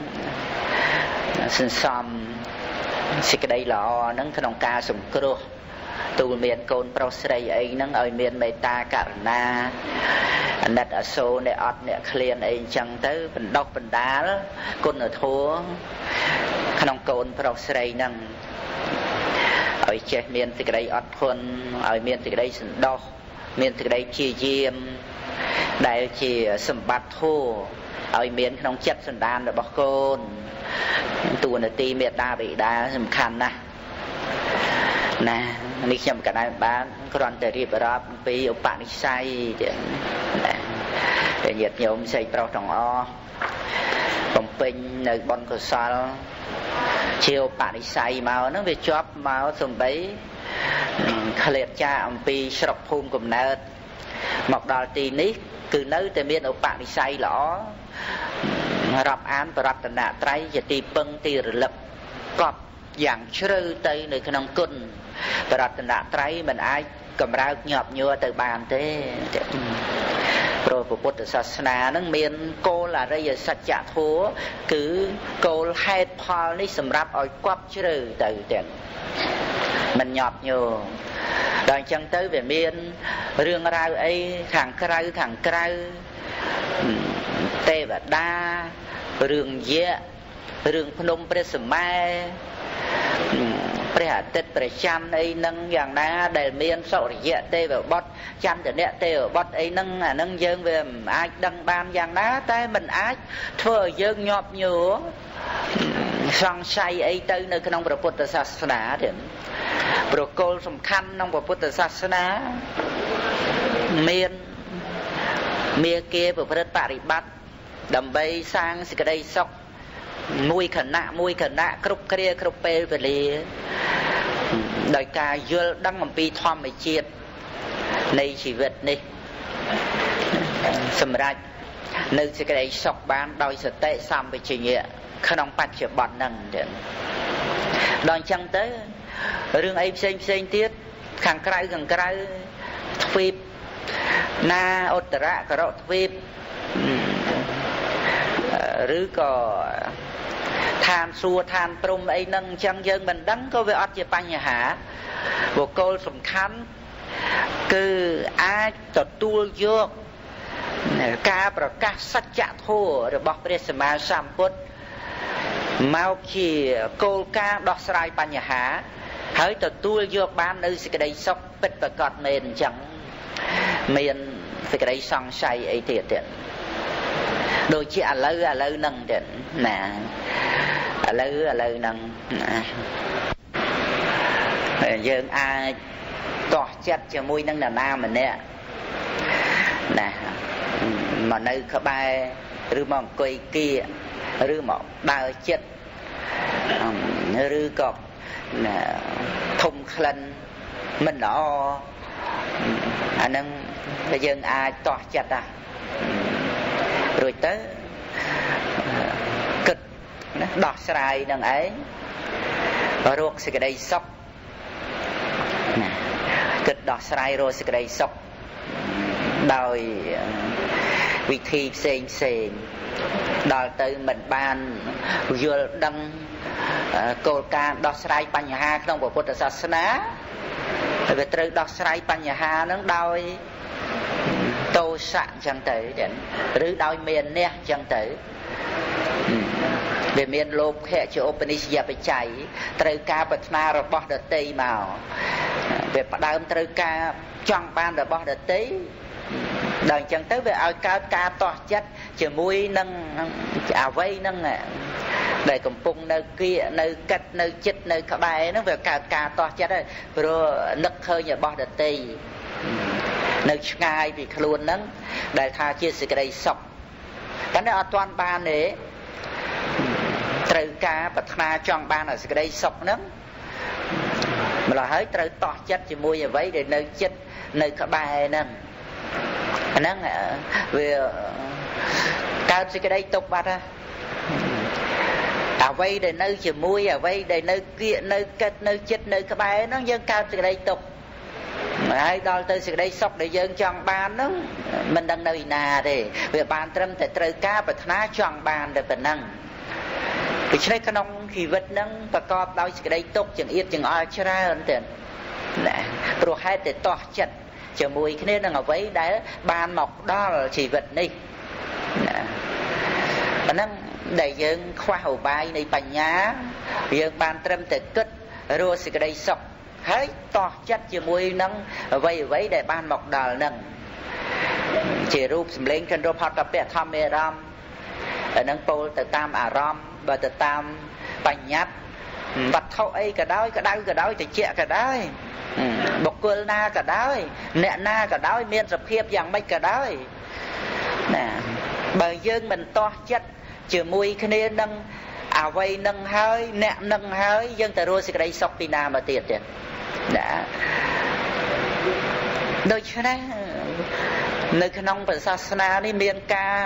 សន្សំសេចក្តីល្អហ្នឹងក្នុងការសង្គ្រោះទូលមានកូនប្រុសស្រីអីហ្នឹងឲ្យមានមេត្តាករុណាអាណិតអាសូរអ្នកអត់អ្នកឃ្លានអីអញ្ចឹងទៅបណ្ដោះបណ្ដាលគុណធម៌ក្នុងកូនប្រុសស្រីហ្នឹងឲ្យចេះមានសេចក្តីអត់ធន់ឲ្យមានសេចក្តីសន្តោស មានសេចក្តីជាយាមដែលជាសម្បត្តិធម៌ឲ្យមានក្នុងចិត្តសន្តានរបស់កូនតួនាទីមេត្តាបិតាសំខាន់ណាស់ណានេះខ្ញុំកណ្ដាលបានគ្រាន់តែរៀបរាប់អំពីឧបនិស្ស័យទាំងណាញាតិញោមស្រីប្រុសទាំងអស់បំពេញនៅបុណ្យកុសលជាឧបនិស្ស័យមកហ្នឹងវាជាប់មកសំបី ឃ្លាតចាអំពីស្រុកភូមិកំណើតមកដល់ទីនេះ គឺនៅតែមានឧបនិស្ស័យល្អរាប់អានបរតនត្រ័យជាទីពឹងទីរលឹកកប់យ៉ាងជ្រៅទៅនៅក្នុងគុណបរតនត្រ័យមិនអាចកម្រើកញាប់ញ័រទៅបានទេព្រោះពុទ្ធសាសនានឹងមានគោលអរិយសច្ចធម៌គឺគោលហេតុផលនេះសម្រាប់ឲ្យគប់ជ្រៅទៅទាំង មិនញាប់ញ័រដល់អញ្ចឹងទៅវាមានរឿងរ៉ាវអីខាងក្រៅខាងក្រៅទេវតារឿងយៈរឿងភ្នំព្រះសម័យព្រះអាទិត្យព្រះច័ន្ទអីហ្នឹងយ៉ាងណាដែលមានសុរិយៈទេវបុត្រចន្ទនៈទេវបុត្រអីហ្នឹងអាហ្នឹងយើងវាមិនអាចដឹងបានយ៉ាងណាតែមិនអាចធ្វើឲ្យយើងញាប់ញួរ សង្ស័យអីទៅនៅក្នុងព្រះពុទ្ធសាសនាទៀតប្រគល់សំខាន់ក្នុងព្រះពុទ្ធសាសនាមានមាគាប្រព្រឹត្តបរិបត្តិដើម្បីសាងសេចក្តីសុខមួយខណៈមួយខណៈគ្រប់គ្រាគ្រប់ពេលវេលាដោយការយល់ដឹងអំពីធម្មជាតិនៃជីវិតនេះសម្រាប់នៅសេចក្តីសុខបានដោយសតិសម្បជញ្ញៈ ក្នុងបច្ចុប្បន្នហ្នឹងទៀតដល់អញ្ចឹងទៅរឿងអីផ្សេងផ្សេងទៀតខាងក្រៅខាងក្រៅទ្វីបណាឧត្តរករៈទ្វីបឬក៏ឋានសួគ៌ឋានព្រំអីហ្នឹងអញ្ចឹងយើងមិនដឹងក៏វាអត់ជាបញ្ហាបុគ្គលសំខាន់គឺអាចទទួលយកការប្រកាសសច្ចធម៌របស់ព្រះសម្មាសម្ពុទ្ធ មកជាគោលការណ៍ដោះស្រាយបញ្ហា ហើយទទួលយកបាននៅសេចក្តីសុខពិតប្រកបមែនអញ្ចឹងមានសេចក្តីសង្ស័យអីទៀតទៀតដូចជាឥឡូវឥឡូវហ្នឹងទៀតណាឥឡូវឥឡូវហ្នឹងណាយើងអាចតោះចិត្តជាមួយនឹងនរណាម្នាក់ណាមកនៅក្បែរឬមកអង្គុយគៀ ឬមកដើរចិត្តឬក៏ធំក្លិនមិនល្អអានឹងយើងអាចតោះចិត្តណារួចទៅគិតណាដោះស្រាយនឹងឯងរកសេចក្តីសុខណាគិតដោះស្រាយរកសេចក្តីសុខដោយវិធីផ្សេងផ្សេង ដល់ទៅមិនបានយល់ដឹងគោលការណ៍ដោះស្រាយបញ្ហាក្នុងពុទ្ធសាសនាវាត្រូវដោះស្រាយបញ្ហានឹងដោយតោសៈអញ្ចឹងទៅឬដោយមានះអញ្ចឹងទៅវាមានលោភៈជាឧបនិស្សយបច្ច័យត្រូវការប្រាថ្នារបស់ដតីមកវាផ្ដើមត្រូវការចង់បានរបស់ដតី ដល់អញ្ចឹងទៅវាឲ្យកើតការតោះចិត្តជាមួយនឹងអវ័យនឹងដែលកំពុងនៅគៀកនៅកិតនៅចិត្តនៅក្បែរហ្នឹងវាកើតការតោះចិត្តហើយព្រោះនឹកឃើញរបស់ដតីនៅឆ្ងាយពីខ្លួនហ្នឹងដែលថាជាសេចក្តីសុខតែនេះអត់ទាន់បានទេត្រូវការប្រាថ្នាចង់បានសេចក្តីសុខហ្នឹងម្ល៉េះហើយត្រូវតោះចិត្តជាមួយអ្វីដែលនៅចិត្តនៅក្បែរហ្នឹង ហ្នឹងវាកើតសេចក្តីទុកបាត់ហ่ะអ្វីដែលនៅជាមួយអ្វីដែលនៅគៀកនៅកិតនៅចិត្តនៅក្បែរហ្នឹងយើងកើតសេចក្តីទុកហើយដល់ទៅសេចក្តីសុខដែលយើងចង់បានហ្នឹងមិនដឹងនៅឯណាទេវាបានត្រឹមតែត្រូវការប្រាថ្នាចង់បានតែប៉ុណ្ណឹងដូច្នេះក្នុងជីវិតហ្នឹងប្រកបដោយសេចក្តីទុកចង្អៀតចង្អល់ច្រើនទៅណាព្រោះហេតុតែតោះចិត្ត ជាមួយគ្នានឹងអ្វីដែលបានមកដល់ជីវិតនេះណាប៉ុណ្ណឹងដែលយើងខ្វះឧបាយនៃបញ្ញាយើងបានត្រឹមតែគិតរស់សេចក្តីសុខហើយតោះចិត្តជាមួយនឹងអ្វីអ្វីដែលបានមកដល់នឹងជារូបសម្លេងកិនរូបហតពៈធម្មអារម្មណ៍នឹងពោលទៅតាមអារម្មណ៍បើទៅតាមបញ្ញត្តិវត្ថុអីក៏ដោយក្តៅក៏ដោយតិចក៏ដោយ បុគ្គលណាក៏ដោយអ្នកណាក៏ដោយមានសភាពយ៉ាងម៉េចក៏ដោយណាបើយើងមិនតោះចិត្តជាមួយគ្នានឹងអ្វីនឹងហើយអ្នកនឹងហើយយើងទៅរស់សេចក្តីសុខពីណាមកទៀតទៀតណាដូច្នេះនៅក្នុងព្រះសាសនានេះមានការ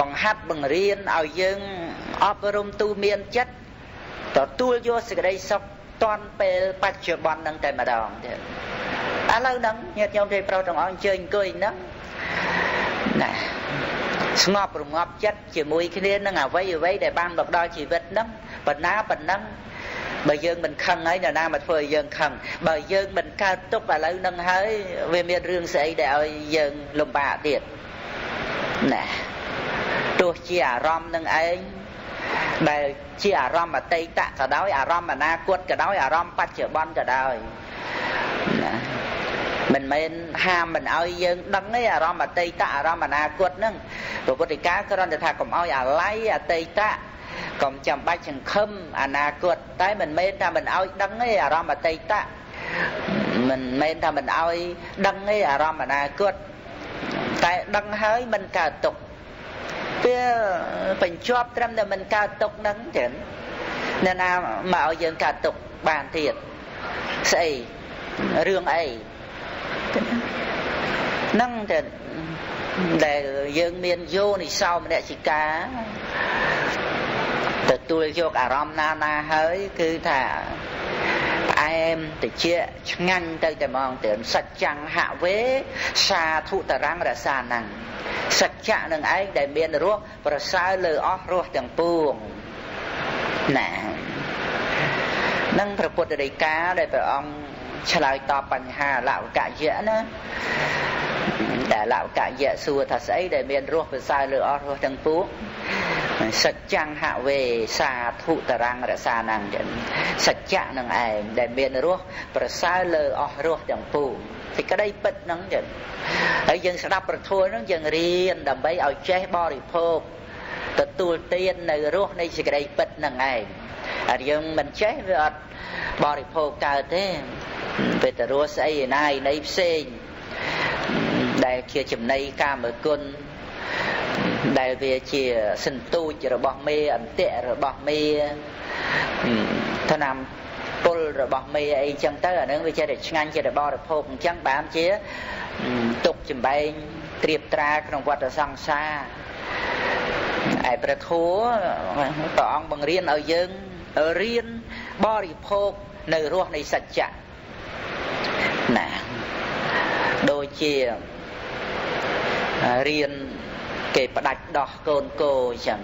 បង្ហាត់បង្រៀនឲ្យយើងអប់រំទូមានចិត្តទទួលយកសេចក្តីសុខ តាន់ពេលបច្ចុប្បន្ននឹងតែម្ដងទៀតឥឡូវហ្នឹងញាតិញោមទេប្រុសទាំងអស់អញ្ជើញអង្គុយហ្នឹងណាស្ងប់រងាប់ចិត្តជាមួយគ្នានឹងអ្វីអ្វីដែលបានមកដល់ជីវិតហ្នឹងបណ្ណាបណ្ណឹងបើយើងមិនខឹងហើយនរណាមកធ្វើឲ្យយើងខឹងបើយើងមិនកើតទុកឥឡូវហ្នឹងហើយវាមានរឿងស្អីដែលឲ្យយើងលំបាកទៀតណាទោះជាអារម្មណ៍នឹងឯង ដែលជាអារម្មណ៍អតីតក៏ដោយអារម្មណ៍អនាគតក៏ដោយអារម្មណ៍បច្ចុប្បន្នក៏ដោយណាមិនមែនហាមមិនឲ្យយើងដឹងទេអារម្មណ៍អតីតអារម្មណ៍អនាគតហ្នឹងព្រះពុទ្ធិកាគ្រាន់តែថាកុំឲ្យអាល័យអតីតកុំចាំបាច់សង្ឃឹមអនាគតតែមិនមែនថាមិនឲ្យដឹងទេអារម្មណ៍អតីតមិនមែនថាមិនឲ្យដឹងទេអារម្មណ៍អនាគតតែដឹងហើយមិនកើតទុកពេ លបញ្ចប់ត្រឹមតែមិនកើតទុកហ្នឹងចឹងអ្នកណាមកឲ្យយើងកើតទុកបានទៀតស្អីរឿងអីហ្នឹងតែដែលយើងមានយោនិសោមនសិកាទទួលយកអារម្មណ៍ណាណាហើយគឺថា ផ្អែមតិចឆ្ងាញ់ទៅតែហ្មងទៅសច្ចង្ហវេសាធុតរੰងរសាណੰសច្ចៈនឹងឯងដែលមានរសប្រសើរលើអស់រសទាំងពួងណានឹងព្រះពុទ្ធដីកាដែលព្រះអង្គ ឆ្លើយតបបញ្ហាលវកយៈណាតែលវកយៈសួរថាស្អីដែលមានរសប្រសើរលើអស់រសទាំងពួងសច្ចង្ហវេសាធុតរੰងរសាណੰចឹងសច្ចៈនឹងឯងដែលមានរសប្រសើរលើអស់រសទាំងពួងសេចក្តីពិតហ្នឹងចឹងហើយយើងស្ដាប់ប្រធัวហ្នឹងយើងរៀនដើម្បីឲ្យចេះបរិភោគ ទទួលទាននៅរសនៃសេចក្តីពិតហ្នឹងឯងហើយយើងមិនចេះវាអត់បរិភោគកើតទេពេលទៅរស់ស្អីឯណាឯណីផ្សេងដែលជាចំណីកាមគុណដែលវាជាសន្ទូចរបស់មេអន្តិរបស់មេថ្នាំពុលរបស់មេអីចឹងទៅអានឹងវាចេះតែឆ្ងាញ់ចេះតែបរិភោគអញ្ចឹងបានជាទុកចំបែងត្រៀបត្រាក្នុងវត្តសង្សារ ឯព្រះធัวព្រះអង្គបង្រៀនឲ្យយើងរៀនបរិភោគនៅរសនៃសច្ចៈណាដូចជារៀនគេផ្ដាច់ដោះកូនគោអញ្ចឹង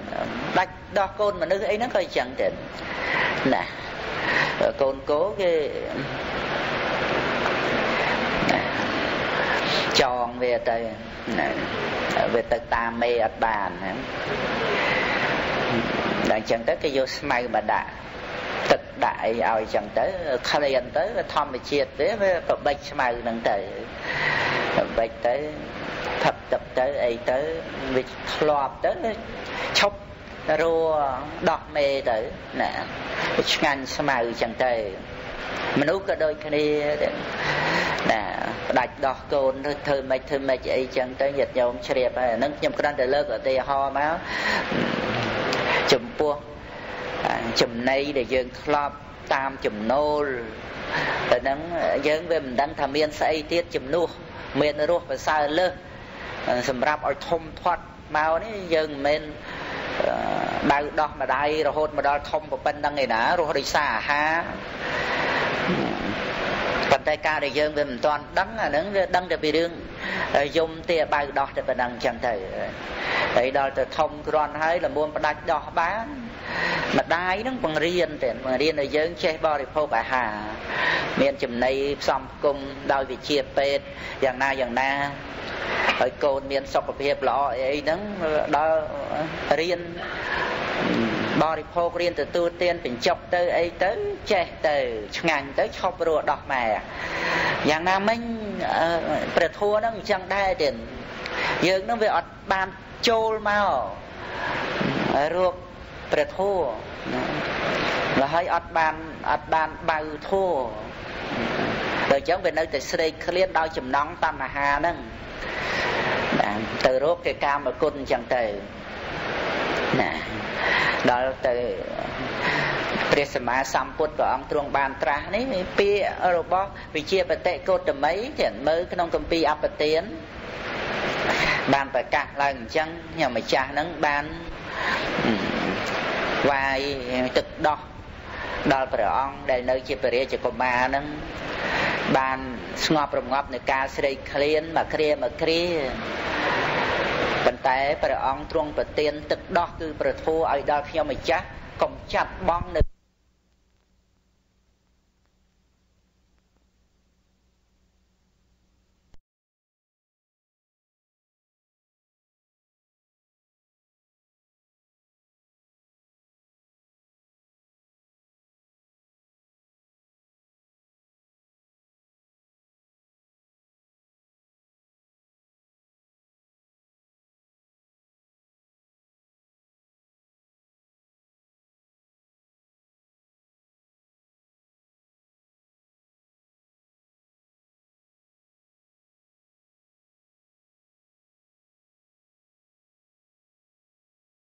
ផ្ដាច់ដោះកូនមនុស្សអីហ្នឹងក៏អញ្ចឹងដែរណាកូនគោគេចងវាទៅ វាទៅតាមមេអត់បានណាដល់អញ្ចឹងទៅគេយកស្មៅមកដាក់ទឹកដាក់អីឲ្យចឹងទៅក្លៀនទៅធម្មជាតិទេវាប្របិចស្មៅហ្នឹងទៅប្របិចទៅផឹកទឹកទៅអីទៅវាធ្លាប់ទៅឈប់រួដោះមេទៅណាឆ្ងាញ់ស្មៅចឹងទៅ មនុស្សក៏ដូចគ្នាណាផ្ដាច់ដោះកូនទៅធ្វើម៉េចធ្វើម៉េចអីចឹងទៅញាតិញោមជ្រាបហើយអានឹងខ្ញុំគ្រាន់តែលើកឧទាហរណ៍មកចំពោះចំណៃដែលយើងធ្លាប់តាមចំណូលតែហ្នឹងយើងវាមិនដឹងថាមានស្អីទៀតជំនួសមានរសប្រសើរលើសសម្រាប់ឲ្យធំធាត់មកនេះយើងមិនមែន ដៅដោះម្ដាយរហូតមកដល់ធំប៉ុណ្្នឹងឯណារស់ដោយសារអាហារប៉ុន្តែការដែលយើងវាមិនទាន់ដឹងអាហ្នឹងវាដឹងតែពីរឿងយំទាបៅដោះតែប៉ុណ្ណឹងចឹងទៅហើយដល់ទៅធំគ្រាន់ហើយលមួនផ្ដាច់ដោះបានម្ដាយហ្នឹងបង្រៀនតែបង្រៀនឲ្យយើងចេះបរិភោគអាហារមានចំណីផ្សំផ្គុំដោយវិជាពេទ្យយ៉ាងណាយ៉ាងណា ហើយកូនមានសុខភាពល្អអីហ្នឹងដល់រៀនបរិភោគរៀនទទួលទានបញ្ចុកទៅអីទៅចេះទៅឆ្ងាញ់ទៅឈប់រស់ដោះម៉ែយ៉ាងណាមិញព្រះធัวហ្នឹងអញ្ចឹងដែរទៀតយើងនឹងវាអត់បានចូលមករកព្រះធัวแล้วហើយអត់បានអត់បានបៅធัวដល់អញ្ចឹងវានៅតែស្រេកឃ្លានដោយចំណងតណ្ហាហ្នឹង ទៅរកគេកាមគុណអញ្ចឹងទៅណាដល់ទៅព្រះសម្មាសម្ពុទ្ធព្រះអង្គទ្រង់បានត្រាស់នេះពាក្យរបស់វិជាបតិកោតមីទាំងមើលក្នុងគម្ពីរអបទានបានប្រកាសឡើងអញ្ចឹងខ្ញុំម្ចាស់ហ្នឹងបានវាយទឹកដោះ ដល់ព្រះអង្គដែលនៅជាពរាជកុមារហ្នឹងបានស្ងប់រងាប់នៅការស្រេកឃ្លានមកគ្រាមកគ្រាប៉ុន្តែព្រះអង្គទ្រង់ប្រទានទឹកដោះគឺប្រធัวឲ្យដល់ខ្ញុំម្ចាស់កុំចាត់បងនៅ